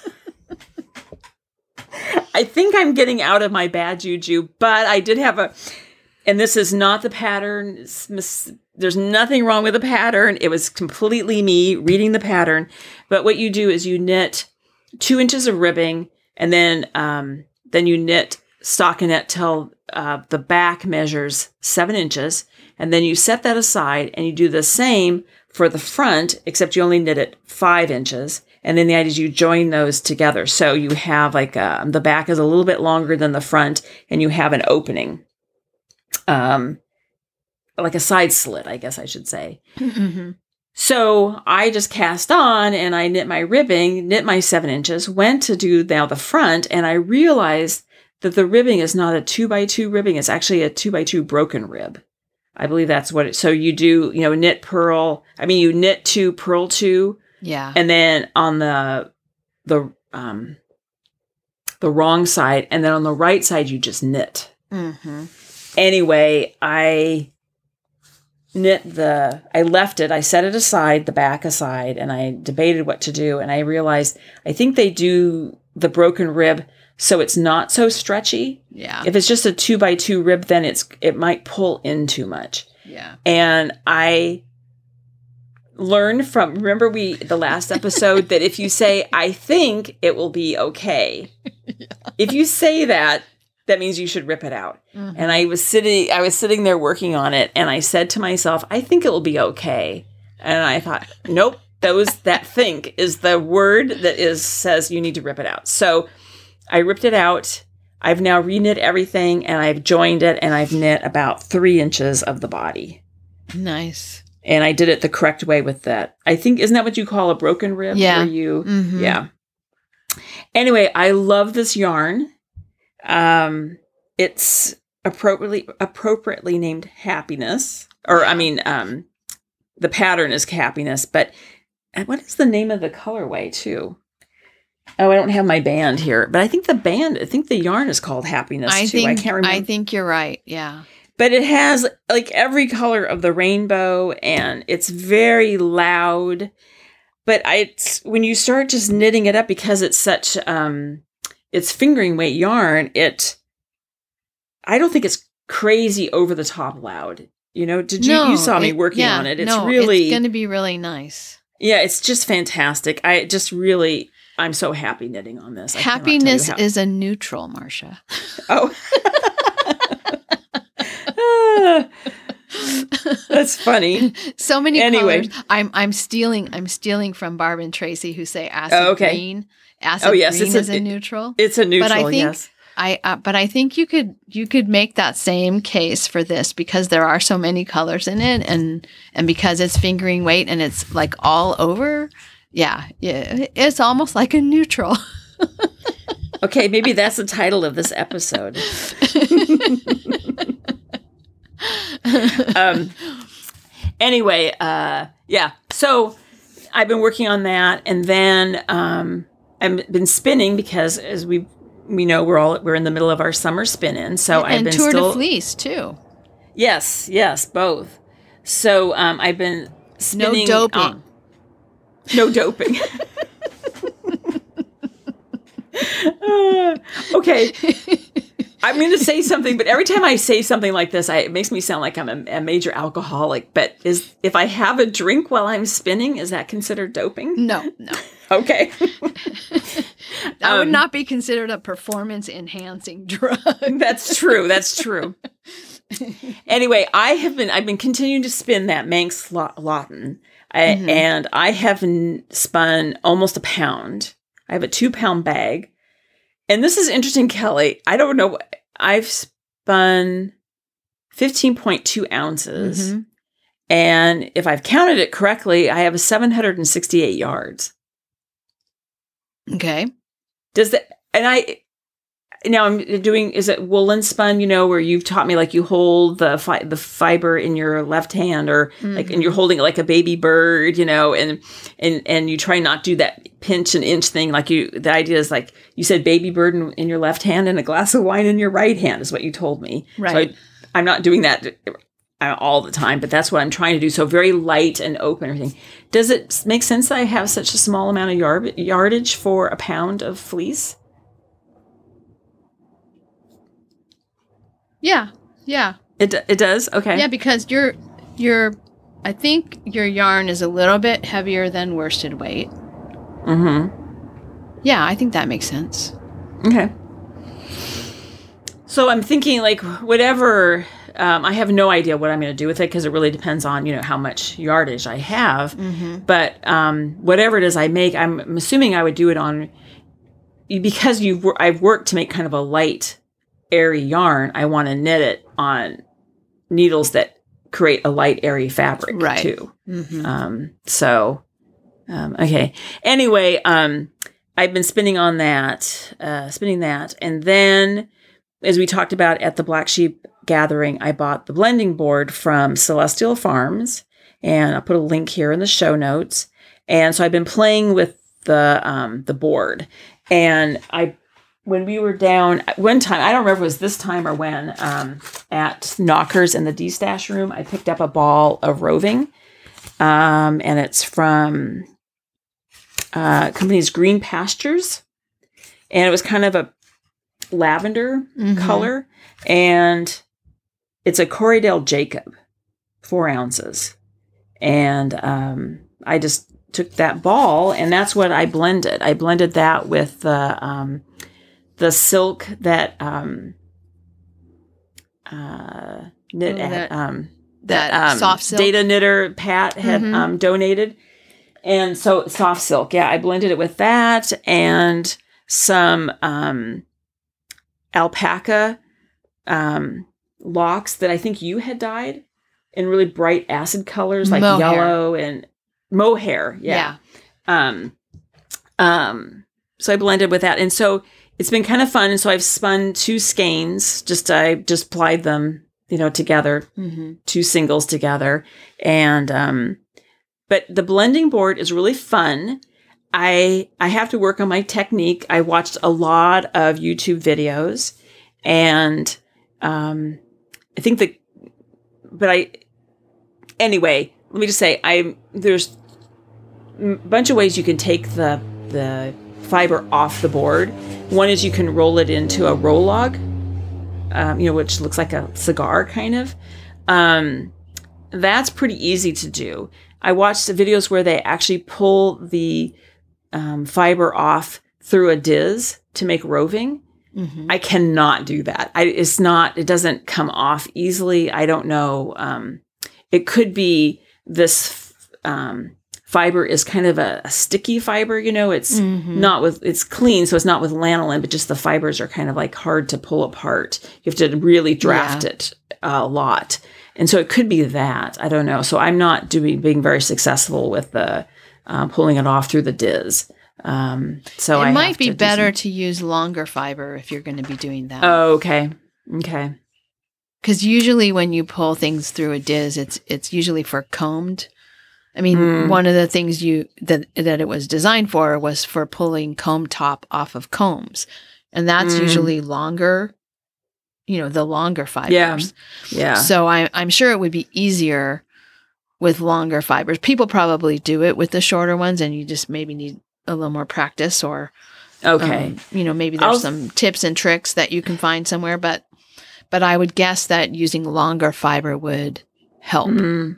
I think I'm getting out of my bad juju, but I did have a, and this is not the pattern. There's nothing wrong with the pattern. It was completely me reading the pattern. But what you do is you knit two inches of ribbing, and then um, then you knit stockinette till uh, the back measures seven inches, and then you set that aside and you do the same for the front, except you only knit it five inches. And then the idea is you join those together. So you have like um, the back is a little bit longer than the front, and you have an opening, um, like a side slit, I guess I should say. Mhm. So I just cast on and I knit my ribbing, knit my seven inches, went to do now the front, and I realized that the ribbing is not a two by two ribbing, it's actually a two by two broken rib. I believe that's what it so you do, you know, knit purl. I mean you knit two, purl two, Yeah. and then on the the um the wrong side, and then on the right side you just knit hmm anyway, I knit the I left it, I set it aside, the back aside, and I debated what to do and I realized I think they do the broken rib so it's not so stretchy. Yeah. If it's just a two by two rib, then it's it might pull in too much. yeah. And I learned from remember we the last episode that if you say I think it will be okay. If you say that, that means you should rip it out. Mhm. And I was sitting I was sitting there working on it and I said to myself, I think it will be okay. And I thought, nope, those that think is the word that is says you need to rip it out. So I ripped it out. I've now reknit everything and I've joined it and I've knit about three inches of the body. Nice. And I did it the correct way with that. I think isn't that what you call a broken rib? Yeah. You Mhm. yeah. Anyway, I love this yarn. Um, it's appropriately appropriately named happiness, or I mean, um, the pattern is happiness. But what is the name of the colorway too? Oh, I don't have my band here, but I think the band, I think the yarn is called happiness I too. think I can't remember I think you're right. Yeah. but it has like every color of the rainbow and it's very loud but I, it's when you start just knitting it up because it's such um it's fingering weight yarn it i don't think it's crazy over the top loud you know did you you saw me it- working yeah, on it it's no, really it's going to be really nice. yeah it's just fantastic i just really i'm so happy knitting on this I cannot tell you Happiness is a neutral, Marsha. oh that's funny so many Anyway. colors. I'm I'm stealing I'm stealing from Barb and Tracy who say acid Oh, okay. green. Acid Oh, yes, green it's a- is a, it- neutral. it's a neutral think- yes I uh, but I think you could you could make that same case for this because there are so many colors in it and and because it's fingering weight and it's like all over. Yeah, yeah, it's almost like a neutral. Okay, maybe that's the title of this episode. um, anyway, uh, yeah. So I've been working on that, and then um, I've been spinning because, as we we know, we're all we're in the middle of our summer spin in. So I've and been Tour still de Fleece too. yes, yes, both. So um, I've been spinning. No doping. on- no doping. Uh, okay. I'm going to say something, but every time I say something like this, I, it makes me sound like I'm a, a major alcoholic. But is if I have a drink while I'm spinning, is that considered doping? No, no. Okay. that would Um, not be considered a performance enhancing drug. That's true. That's true. anyway, I have been I've been continuing to spin that Manx Loaghtan, I, Mhm. and I have spun almost a pound. I have a two pound bag, and this is interesting, Kelly. I don't know. I've spun fifteen point two ounces, Mhm. and if I've counted it correctly, I have seven hundred and sixty eight yards. Okay. Does that and I now I'm doing is it woolen spun, you know, where you've taught me like you hold the fi- the fiber in your left hand or like and you're mm-hmm. holding it like a baby bird, you know, and and and you try not do that pinch and inch thing like you the idea is like you said baby bird in, in your left hand and a glass of wine in your right hand is what you told me. Right. So I, I'm not doing that all the time, but that's what I'm trying to do. So very light and open everything. Does it make sense that I have such a small amount of yard, yardage for a pound of fleece? Yeah. Yeah. It, it does. Okay. Yeah, because your your I think your yarn is a little bit heavier than worsted weight. Mm-hmm. Yeah, I think that makes sense. Okay. So I'm thinking like whatever. Um, I have no idea what I'm going to do with it because it really depends on you know how much yardage I have. Mm-hmm. But um, whatever it is I make, I'm, assuming I would do it on because you've I've worked to make kind of a light, airy yarn. I want to knit it on needles that create a light, airy fabric Right. too. Mm-hmm. Um, so, um, okay. Anyway, um, I've been spinning on that, uh, spinning that. And then, as we talked about at the Black Sheep gathering, I bought the blending board from Celestial Farms. And I'll put a link here in the show notes. And so I've been playing with the, um, the board. And I, when we were down one time, I don't remember it was this time or when, um, at Knockers in the D stash room, I picked up a ball of roving um, and it's from uh, company's Green Pastures, and it was kind of a lavender Mhm. color, and it's a Corriedale Jacob, four ounces, and um, I just took that ball, and that's what I blended. I blended that with the um, the silk that um, uh, knit Oh, that- um, That um, soft silk. data knitter Pat had Mhm. um, donated, and so soft silk. Yeah, I blended it with that and some um, alpaca um, locks that I think you had dyed in really bright acid colors like Mohair. yellow and mohair. Yeah. Um, um, so I blended with that, and so it's been kind of fun. And so I've spun two skeins. Just I just plied them, you know, together Mm-hmm. two singles together and um but the blending board is really fun i i have to work on my technique i watched a lot of youtube videos and um i think that but i anyway let me just say i there's a bunch of ways you can take the the fiber off the board one is you can roll it into a roll log um, you know, which looks like a cigar kind of. Um, that's pretty easy to do. I watched the videos where they actually pull the um, fiber off through a diz to make roving. Mm-hmm. I cannot do that. I, it's not. It doesn't come off easily. I don't know. Um, it could be this um, fiber is kind of a, a sticky fiber. You know, it's Mm-hmm. not with it's clean so it's not with lanolin but just the fibers are kind of like hard to pull apart you have to really draft it a lot and so it could be that i don't know so i'm not doing being very successful with the uh, pulling it off through the diz um so it I might be to better some- to use longer fiber if you're going to be doing that. oh okay okay Because usually when you pull things through a diz, it's it's usually for combed. I mean, Mm. one of the things you that that it was designed for was for pulling comb top off of combs, and that's Mm. usually longer. You know, the longer fibers. Yeah. yeah So I, I'm sure it would be easier with longer fibers. People probably do it with the shorter ones, and you just maybe need a little more practice, or okay um, you know, maybe there's I'll- some tips and tricks that you can find somewhere. But but I would guess that using longer fiber would help. Mm.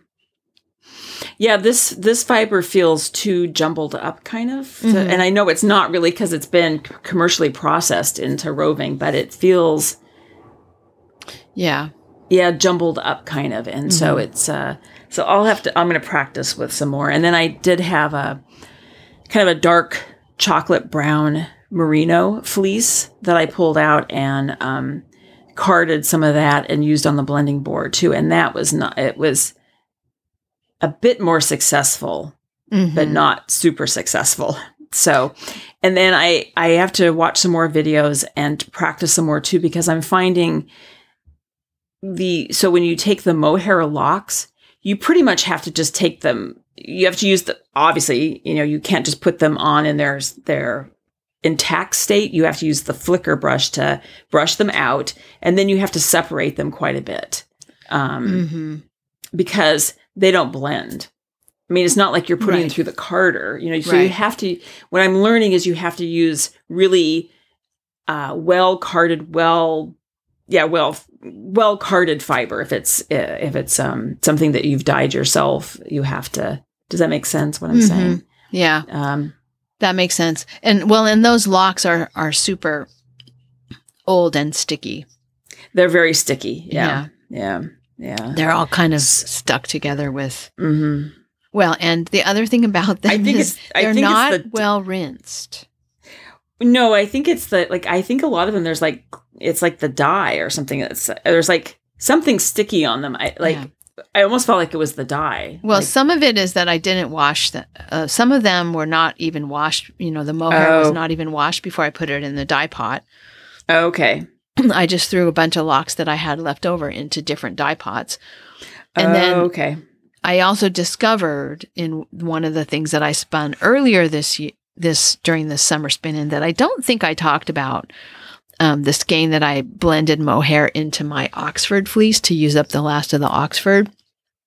Yeah, this this fiber feels too jumbled up, kind of, So- Mhm. and I know it's not really because it's been commercially processed into roving, but it feels Yeah. yeah jumbled up, kind of, and so it's uh so I'll have to I'm going to practice with some more, and then I did have a kind of a dark chocolate brown merino fleece that I pulled out and um carded some of that and used on the blending board too, and that was not it was a bit more successful but Mhm. not super successful. So, and then I I have to watch some more videos and practice some more too because I'm finding the so when you take the mohair locks, you pretty much have to just take them. You have to use the obviously you know you can't just put them on in their their intact state. You have to use the flicker brush to brush them out, and then you have to separate them quite a bit. Um, Mhm. because they don't blend. I mean, it's not like you're putting them Right. through the carder, you know. So you have to. What I'm learning is you have to use really uh, well carded, well, yeah, well, well carded fiber. If it's uh, if it's um something that you've dyed yourself, you have to. Does that make sense? What I'm Mhm. saying? Yeah. Um, That makes sense. And well, and those locks are are super old and sticky. they're very sticky. Yeah, yeah, yeah. They're all kind of stuck together with hmm well, and the other thing about them I think is they're not the well rinsed. No, I think it's the like I think a lot of them there's like it's like the dye or something that's there's like something sticky on them. I like Yeah. I almost felt like it was the dye. Well, Like, some of it is that I didn't wash the. Uh, some of them were not even washed. You know, the mohair was Oh. not even washed before I put it in the dye pot. okay. I just threw a bunch of locks that I had left over into different dye pots. And then Oh, okay. I also discovered in one of the things that I spun earlier this year, this during the summer spin in that I don't think I talked about. Um, the skein that I blended mohair into my Oxford fleece to use up the last of the Oxford.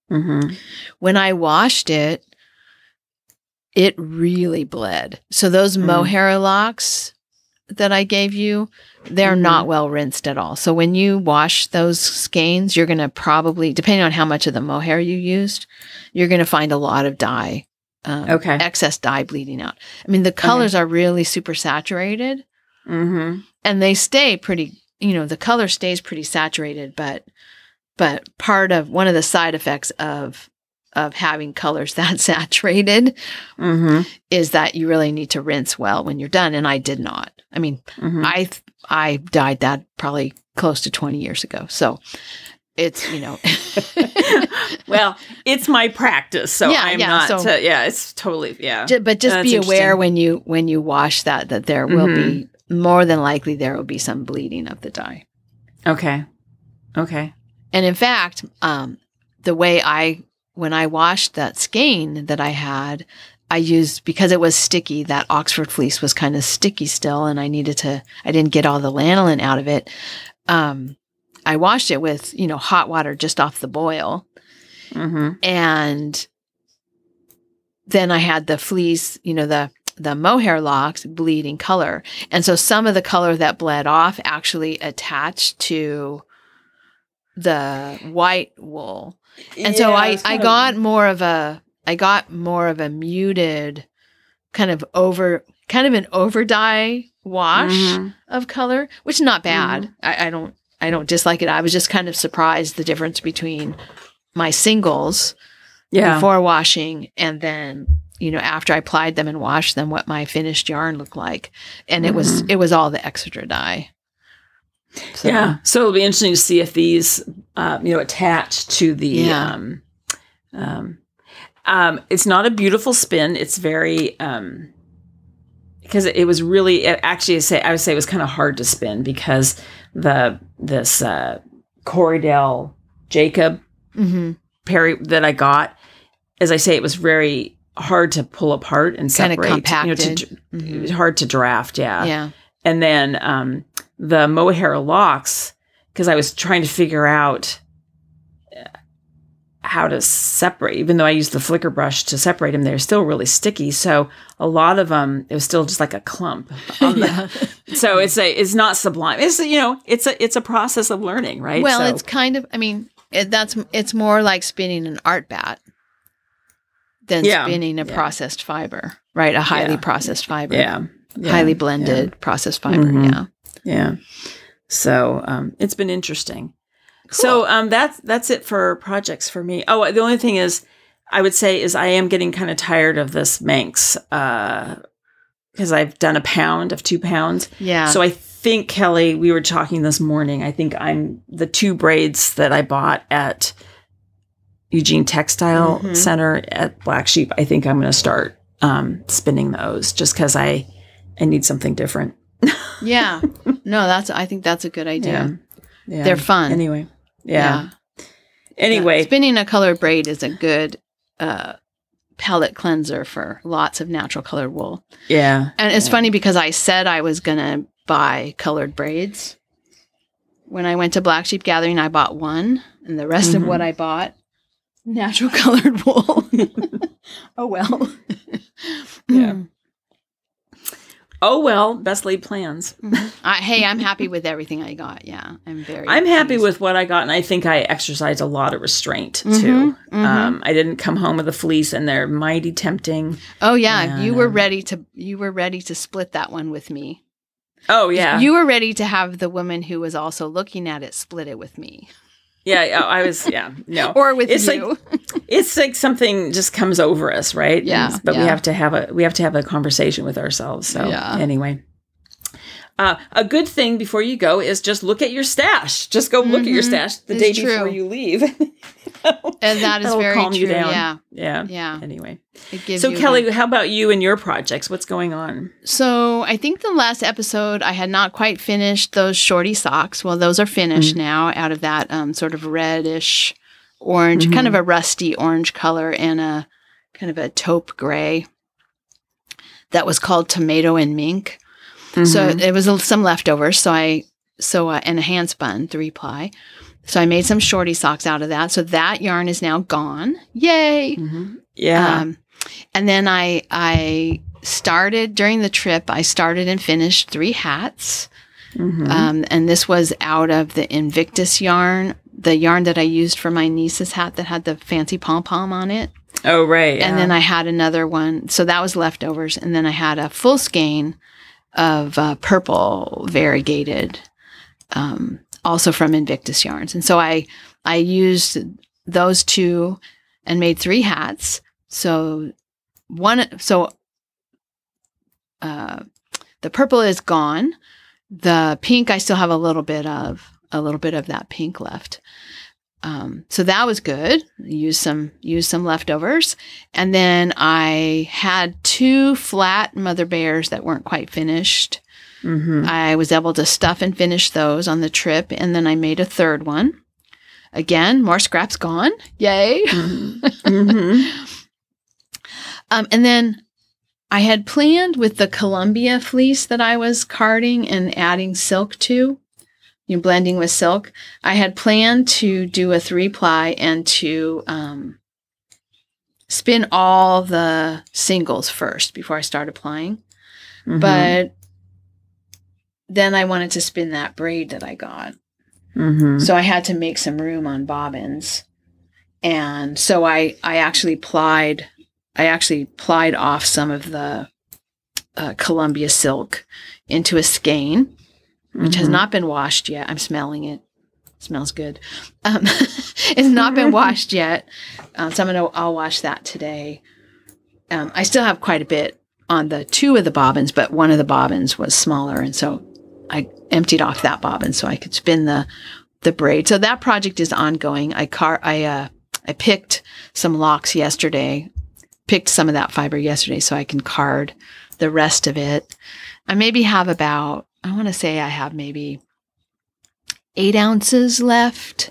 hmm When I washed it, it really bled. So those Mm. mohair locks that I gave you, they're Mhm. not well rinsed at all. So when you wash those skeins, you're going to probably, depending on how much of the mohair you used, you're going to find a lot of dye, um, Okay. excess dye bleeding out. I mean, the colors are really super saturated hmm and they stay pretty, you know, the color stays pretty saturated, but, but part of one of the side effects of, of having colors that saturated hmm is that you really need to rinse well when you're done. And I did not. I mean, hmm I I dyed that probably close to 20 years ago. So it's, you know, well, it's my practice, so Yeah, I'm yeah, not. so- uh, yeah, it's totally yeah. ju- but just That's be aware when you when you wash that that there will be more than likely there will be some bleeding of the dye. Okay. Okay. And in fact, um, the way I when I washed that skein that I had, I used because it was sticky. That Oxford fleece was kind of sticky still, and I needed to. I didn't get all the lanolin out of it. Um, I washed it with you know hot water just off the boil, hmm and then I had the fleece. You know the the mohair locks bleeding color, and so some of the color that bled off actually attached to the white wool and so I, I got more of a I got more of a muted kind of over kind of an over dye wash Mm-hmm. of color, which is not bad. I, I don't I don't dislike it. I was just kind of surprised the difference between my singles Yeah. before washing and then you know after I plied them and washed them what my finished yarn looked like. And it was Mhm. it was all the extra dye. So, Yeah. So it'll be interesting to see if these, uh, you know, attach to the. Yeah. Um, um, um, it's not a beautiful spin. It's very um, because it was really it actually I say I would say it was kind of hard to spin because the this uh, Corriedale Jacob mhm. Perry that I got, as I say, it was very hard to pull apart and separate. You know, to, compacted. it was hard to draft. Yeah. Yeah. And then um, the mohair locks, because I was trying to figure out how to separate, even though I used the flicker brush to separate them, they're still really sticky. So a lot of them, it was still just like a clump. on the- So it's a, it's not sublime. It's you know, it's a, it's a process of learning, right? Well, So- it's kind of. I mean, it, that's it's more like spinning an art bat. than Yeah, spinning a yeah. processed fiber, right? A highly Yeah. processed fiber. Yeah. yeah, Highly blended processed fiber. Mhm. Yeah. Yeah. So um, it's been interesting. So um, that's that's it for projects for me. Oh, the only thing is, I would say is I am getting kind of tired of this Manx because I've done a pound of two pounds. Yeah. So I think Kelly, we were talking this morning. I think I'm the two braids that I bought at Eugene Textile Mhm. Center at Black Sheep. I think I'm going to start um, spinning those just because I I need something different. yeah. No, that's, I think that's a good idea. Yeah. They're fun. Anyway. Yeah. Anyway. Yeah. Spinning a colored braid is a good uh, palate cleanser for lots of natural colored wool. Yeah. And it's Yeah. funny because I said I was going to buy colored braids. When I went to Black Sheep Gathering, I bought one, and the rest of Mhm. what I bought, natural colored wool. oh, well. Yeah. Oh well, best laid plans. I, hey, I'm happy with everything I got. Yeah, I'm very. I'm happy with what I got, and I think I exercised a lot of restraint too. Mhm, mhm. Um, I didn't come home with a fleece, and they're mighty tempting. Oh yeah, you were Yeah. ready to. You were ready to split that one with me. Oh yeah, You were ready to have the woman who was also looking at it split it with me, yeah. yeah, I was. Yeah, no. or with It's like- you. it's like something just comes over us, right? Yeah, But we have to have a we have to have a conversation with ourselves. So Yeah. anyway. Uh, a good thing before you go is just look at your stash. Just go look at your Mhm. stash the It's day true. before you leave. and that is very calm true. you down. Yeah, yeah. yeah. Anyway, so Kelly, the- how about you and your projects? What's going on? So I think the last episode I had not quite finished those shorty socks. Well, those are finished now out of that um, sort of reddish orange, kind of a rusty orange color and a kind of a taupe gray. That was called tomato and mink. So Mhm. it was some leftovers. So I so uh, and a hand spun three ply. So I made some shorty socks out of that. So that yarn is now gone. Yay! Mhm. yeah, Um, and then I I started during the trip. I started and finished three hats, Mhm. um, and this was out of the Invictus yarn, the yarn that I used for my niece's hat that had the fancy pom pom on it. oh right, And then I had another one, so that was leftovers. And then I had a full skein of uh, purple variegated, um, also from Invictus yarns. And so I I used those two and made three hats. So one, so uh, the purple is gone. The pink, I still have a little bit of a little bit of that pink left. Um, so that was good. Use some use some leftovers, and then I had two flat mother bears that weren't quite finished. Mhm. I was able to stuff and finish those on the trip, and then I made a third one. Again, more scraps gone. Yay! Mhm. Mhm. Um, and then I had planned with the Columbia fleece that I was carding and adding silk to, you know, blending with silk. I had planned to do a three ply and to um, spin all the singles first before I start applying. Mhm. But then I wanted to spin that braid that I got. Mhm. So I had to make some room on bobbins. And so I, I actually plied, I actually plied off some of the uh, Columbia silk into a skein, which has Mhm. not been washed yet. I'm smelling it. smells good. Um, it's not been washed yet. Um, so I'm gonna, I'll wash that today. Um, I still have quite a bit on the two of the bobbins, but one of the bobbins was smaller. And so I emptied off that bobbin so I could spin the the braid. So that project is ongoing. I car I uh I picked some locks yesterday. Picked some of that fiber yesterday so I can card the rest of it. I maybe have about I want to say I have maybe 8 ounces left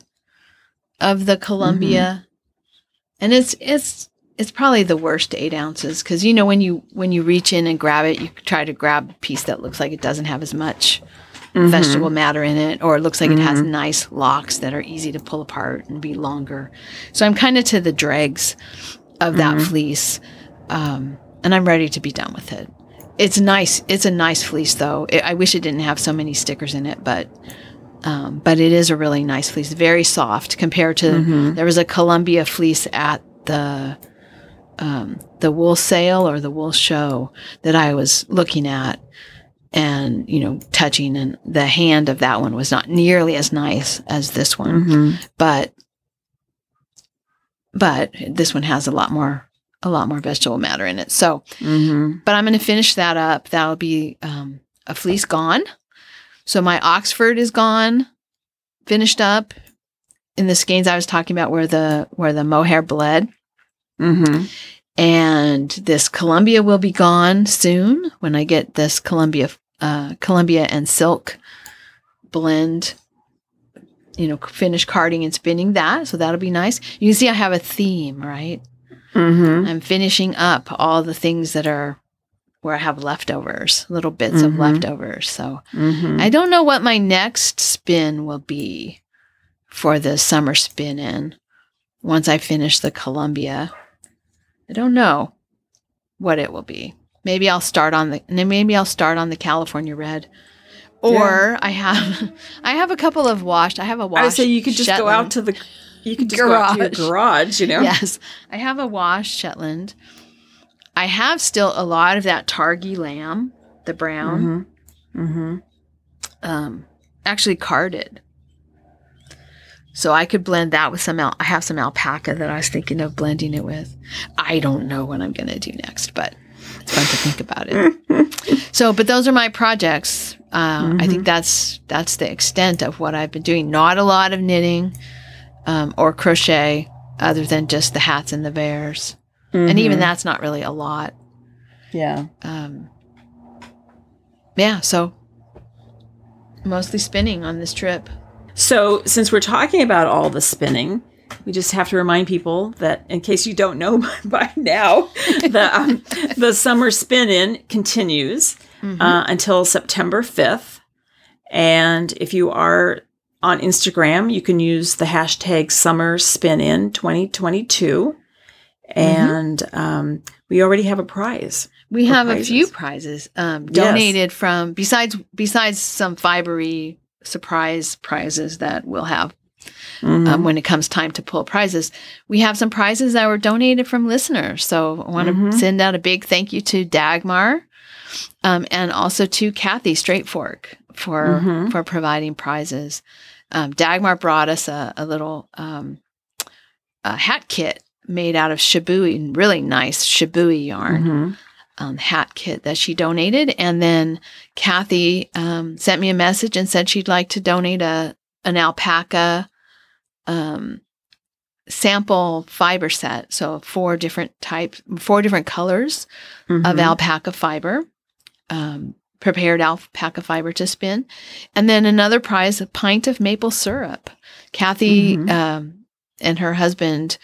of the Columbia. And it's it's it's probably the worst eight ounces because you know when you when you reach in and grab it, you try to grab a piece that looks like it doesn't have as much Mhm. vegetable matter in it, or it looks like it has Mhm. nice locks that are easy to pull apart and be longer. So I'm kind of to the dregs of that Mhm. fleece, um, and I'm ready to be done with it. It's nice. It's a nice fleece, though. It, I wish it didn't have so many stickers in it, but um, but it is a really nice fleece. Very soft compared to Mhm. there was a Columbia fleece at the um, the wool sale or the wool show that I was looking at and, you know, touching and the hand of that one was not nearly as nice as this one, Mhm. but, but this one has a lot more, a lot more vegetable matter in it. So, Mhm. but I'm going to finish that up. That'll be um, a fleece gone. So my Oxford is gone, finished up in the skeins I was talking about where the where the mohair bled. Mhm. And this Columbia will be gone soon when I get this Columbia uh, Columbia and silk blend. You know, finish carding and spinning that, so that'll be nice. You can see I have a theme, right? Mhm. I'm finishing up all the things that are where I have leftovers, little bits of Mhm. leftovers. So Mhm. I don't know what my next spin will be for the summer spin in once I finish the Columbia. I don't know what it will be. Maybe I'll start on the maybe I'll start on the California red. Or I have I have a couple of washed. I have a washed. I would say you could just go out to the you could just go out to your Garage. garage, you know. Yes. I have a Wash Shetland. I have still a lot of that Targhee lamb, the brown, Mhm. Mhm. um, actually carded. So I could blend that with some. Al- I have some alpaca that I was thinking of blending it with. I don't know what I'm going to do next, but it's fun to think about it. so, but those are my projects. Uh, I think that's that's the extent of what I've been doing. Not a lot of knitting um, or crochet, other than just the hats and the bears, and even Mhm. that's not really a lot. Yeah. Um, yeah, so mostly spinning on this trip. So, since we're talking about all the spinning, we just have to remind people that, in case you don't know by now, the um, the summer spin in continues uh, until September fifth. And if you are on Instagram, you can use the hashtag Summer Spin In 2022. And um, we already have a prize. We have a few prizes. prizes um, Yes. donated from besides besides some fibery surprise prizes that we'll have Mhm. um, when it comes time to pull prizes. We have some prizes that were donated from listeners. So I want to Mhm. send out a big thank you to Dagmar um, and also to Kathy Straightfork for Mhm. for providing prizes. Um, Dagmar brought us a, a little um, a hat kit made out of shibui, really nice shibui yarn Mhm. um, hat kit that she donated. And then Kathy um, sent me a message and said she'd like to donate a an alpaca um, sample fiber set. So four different types, four different colors of Mhm. alpaca fiber. Prepared alpaca fiber to spin, and then another prize, a pint of maple syrup. Kathy Mhm. um, and her husband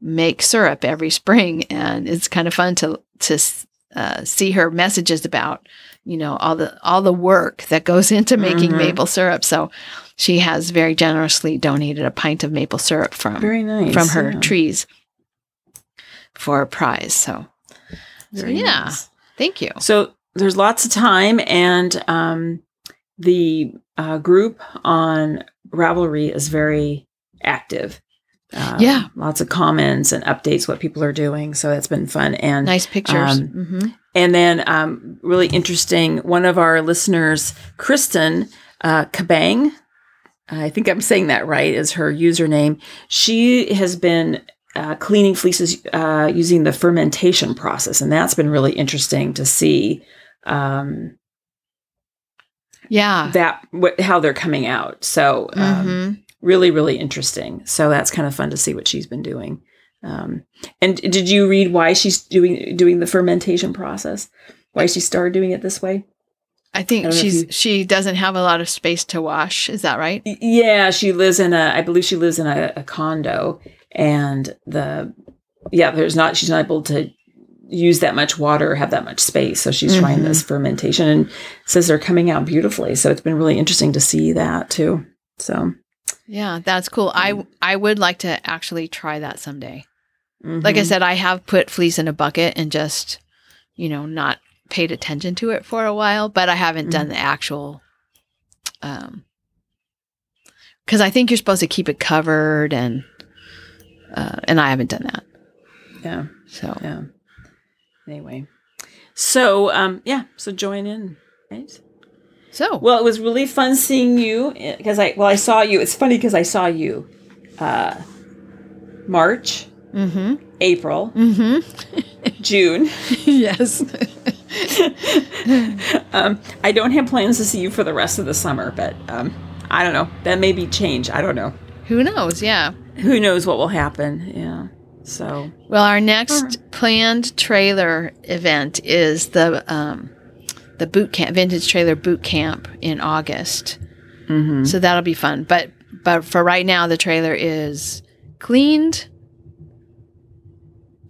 make syrup every spring, and it's kind of fun to to uh, see her messages about you know all the all the work that goes into making Mhm. maple syrup. So she has very generously donated a pint of maple syrup from Very nice. from her yeah. trees for a prize. So Very yeah. nice. thank you. So there's lots of time, and um, the uh, group on Ravelry is very active. Um, Yeah. lots of comments and updates what people are doing. So that's been fun. And Nice pictures. um, hmm and then um, really interesting. One of our listeners, Kristen uh, Kabang, I think I'm saying that right, is her username. She has been uh, cleaning fleeces uh, using the fermentation process, and that's been really interesting to see. Um, Yeah. that what how they're coming out. So um, Mhm. really, really interesting. So that's kind of fun to see what she's been doing. Um, and did you read why she's doing doing the fermentation process? Why she started doing it this way? I I think if she's you- she doesn't have a lot of space to wash. Is that right? Yeah, she lives in a. I believe she lives in a, a condo, and the yeah, there's not. She's not able to use that much water or have that much space. So she's trying Mhm. this fermentation and says they're coming out beautifully. So it's been really interesting to see that too. So Yeah, that's cool. I I would like to actually try that someday. Like I mhm. said, I have put fleece in a bucket and just, you know, not paid attention to it for a while, but I haven't done the actual um cuz I think you're supposed to keep it covered and uh and I haven't done that. yeah. So Yeah. Anyway. So um yeah, so join in, right? so Well, it was really fun seeing you because I well I saw you. It's funny because I saw you uh March, mm-hmm. April, Mm-hmm. June. yes. Um I don't have plans to see you for the rest of the summer, but um I don't know. That may be change. I don't know. Who knows? Yeah. Who knows what will happen. Yeah. So, Well, our next planned trailer event is the um, the boot camp, vintage trailer boot camp in August. mhm. So that'll be fun. But but for right now, the trailer is cleaned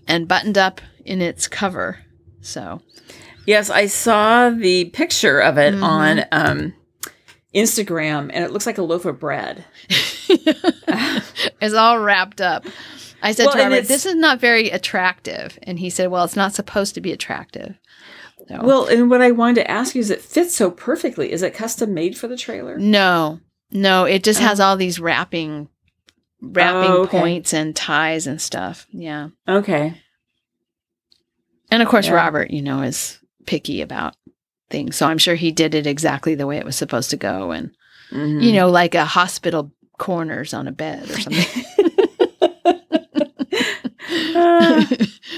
and buttoned up in its cover. So Yes, I saw the picture of it Mhm. on um, Instagram, and it looks like a loaf of bread. it's all wrapped up. I said Well, to Robert, "This is not very attractive," and he said, "Well, it's not supposed to be attractive." So, Well, and what I wanted to ask you is, it fits so perfectly. Is it custom made for the trailer? no, no, it just has all these wrapping, wrapping Oh, okay. points and ties and stuff. Yeah, Okay. and of course, Yeah. Robert, you know, is picky about things, so I'm sure he did it exactly the way it was supposed to go, and Mhm. you know, like a hospital corners on a bed or something. Uh,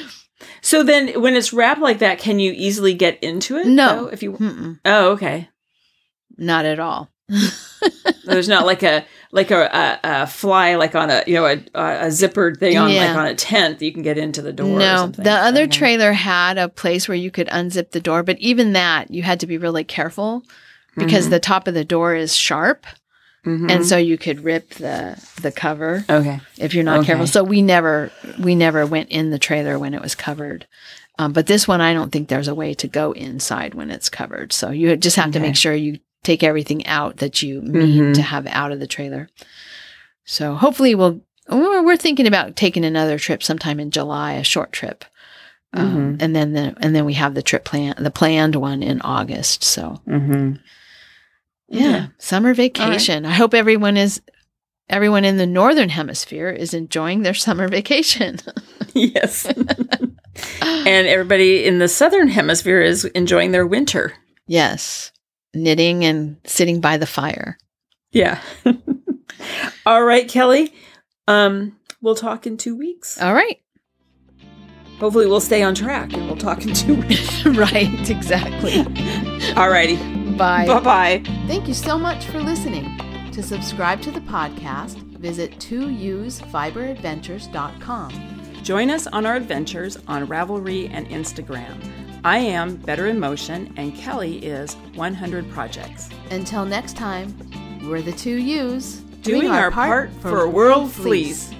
so then, when it's wrapped like that, can you easily get into it? No. though, if you. Mm-mm, Oh, okay. not at all. There's not like a like a, a, a fly like on a you know a, a zippered thing on Yeah. like on a tent that you can get into the door. or No, something. the other Okay. trailer had a place where you could unzip the door, but even that you had to be really careful because Mhm. the top of the door is sharp, Mhm. and so you could rip the the cover okay. if you're not careful. So we never we never went in the trailer when it was covered. Um, but this one, I don't think there's a way to go inside when it's covered. So you just have to make sure you take everything out that you need Mhm. to have out of the trailer. So hopefully we'll. We're thinking about taking another trip sometime in July, a short trip, um, and then the and then we have the trip plan, the planned one in August. So Mm-hmm. Yeah, summer vacation. I hope everyone is everyone in the northern hemisphere is enjoying their summer vacation. yes. and everybody in the southern hemisphere is enjoying their winter. yes, knitting and sitting by the fire. Yeah. All right, Kelly. Um, we'll talk in two weeks. All right, Hopefully, we'll stay on track and we'll talk in two weeks. right, exactly. All righty. Bye. Bye bye. Thank you so much for listening. To subscribe to the podcast, visit twoewesfiberadventures.com. Join us on our adventures on Ravelry and Instagram. I am Better in Motion, and Kelly is 100 Projects. Until next time, we're the two ewes Doing, our, part, for, World Fleece.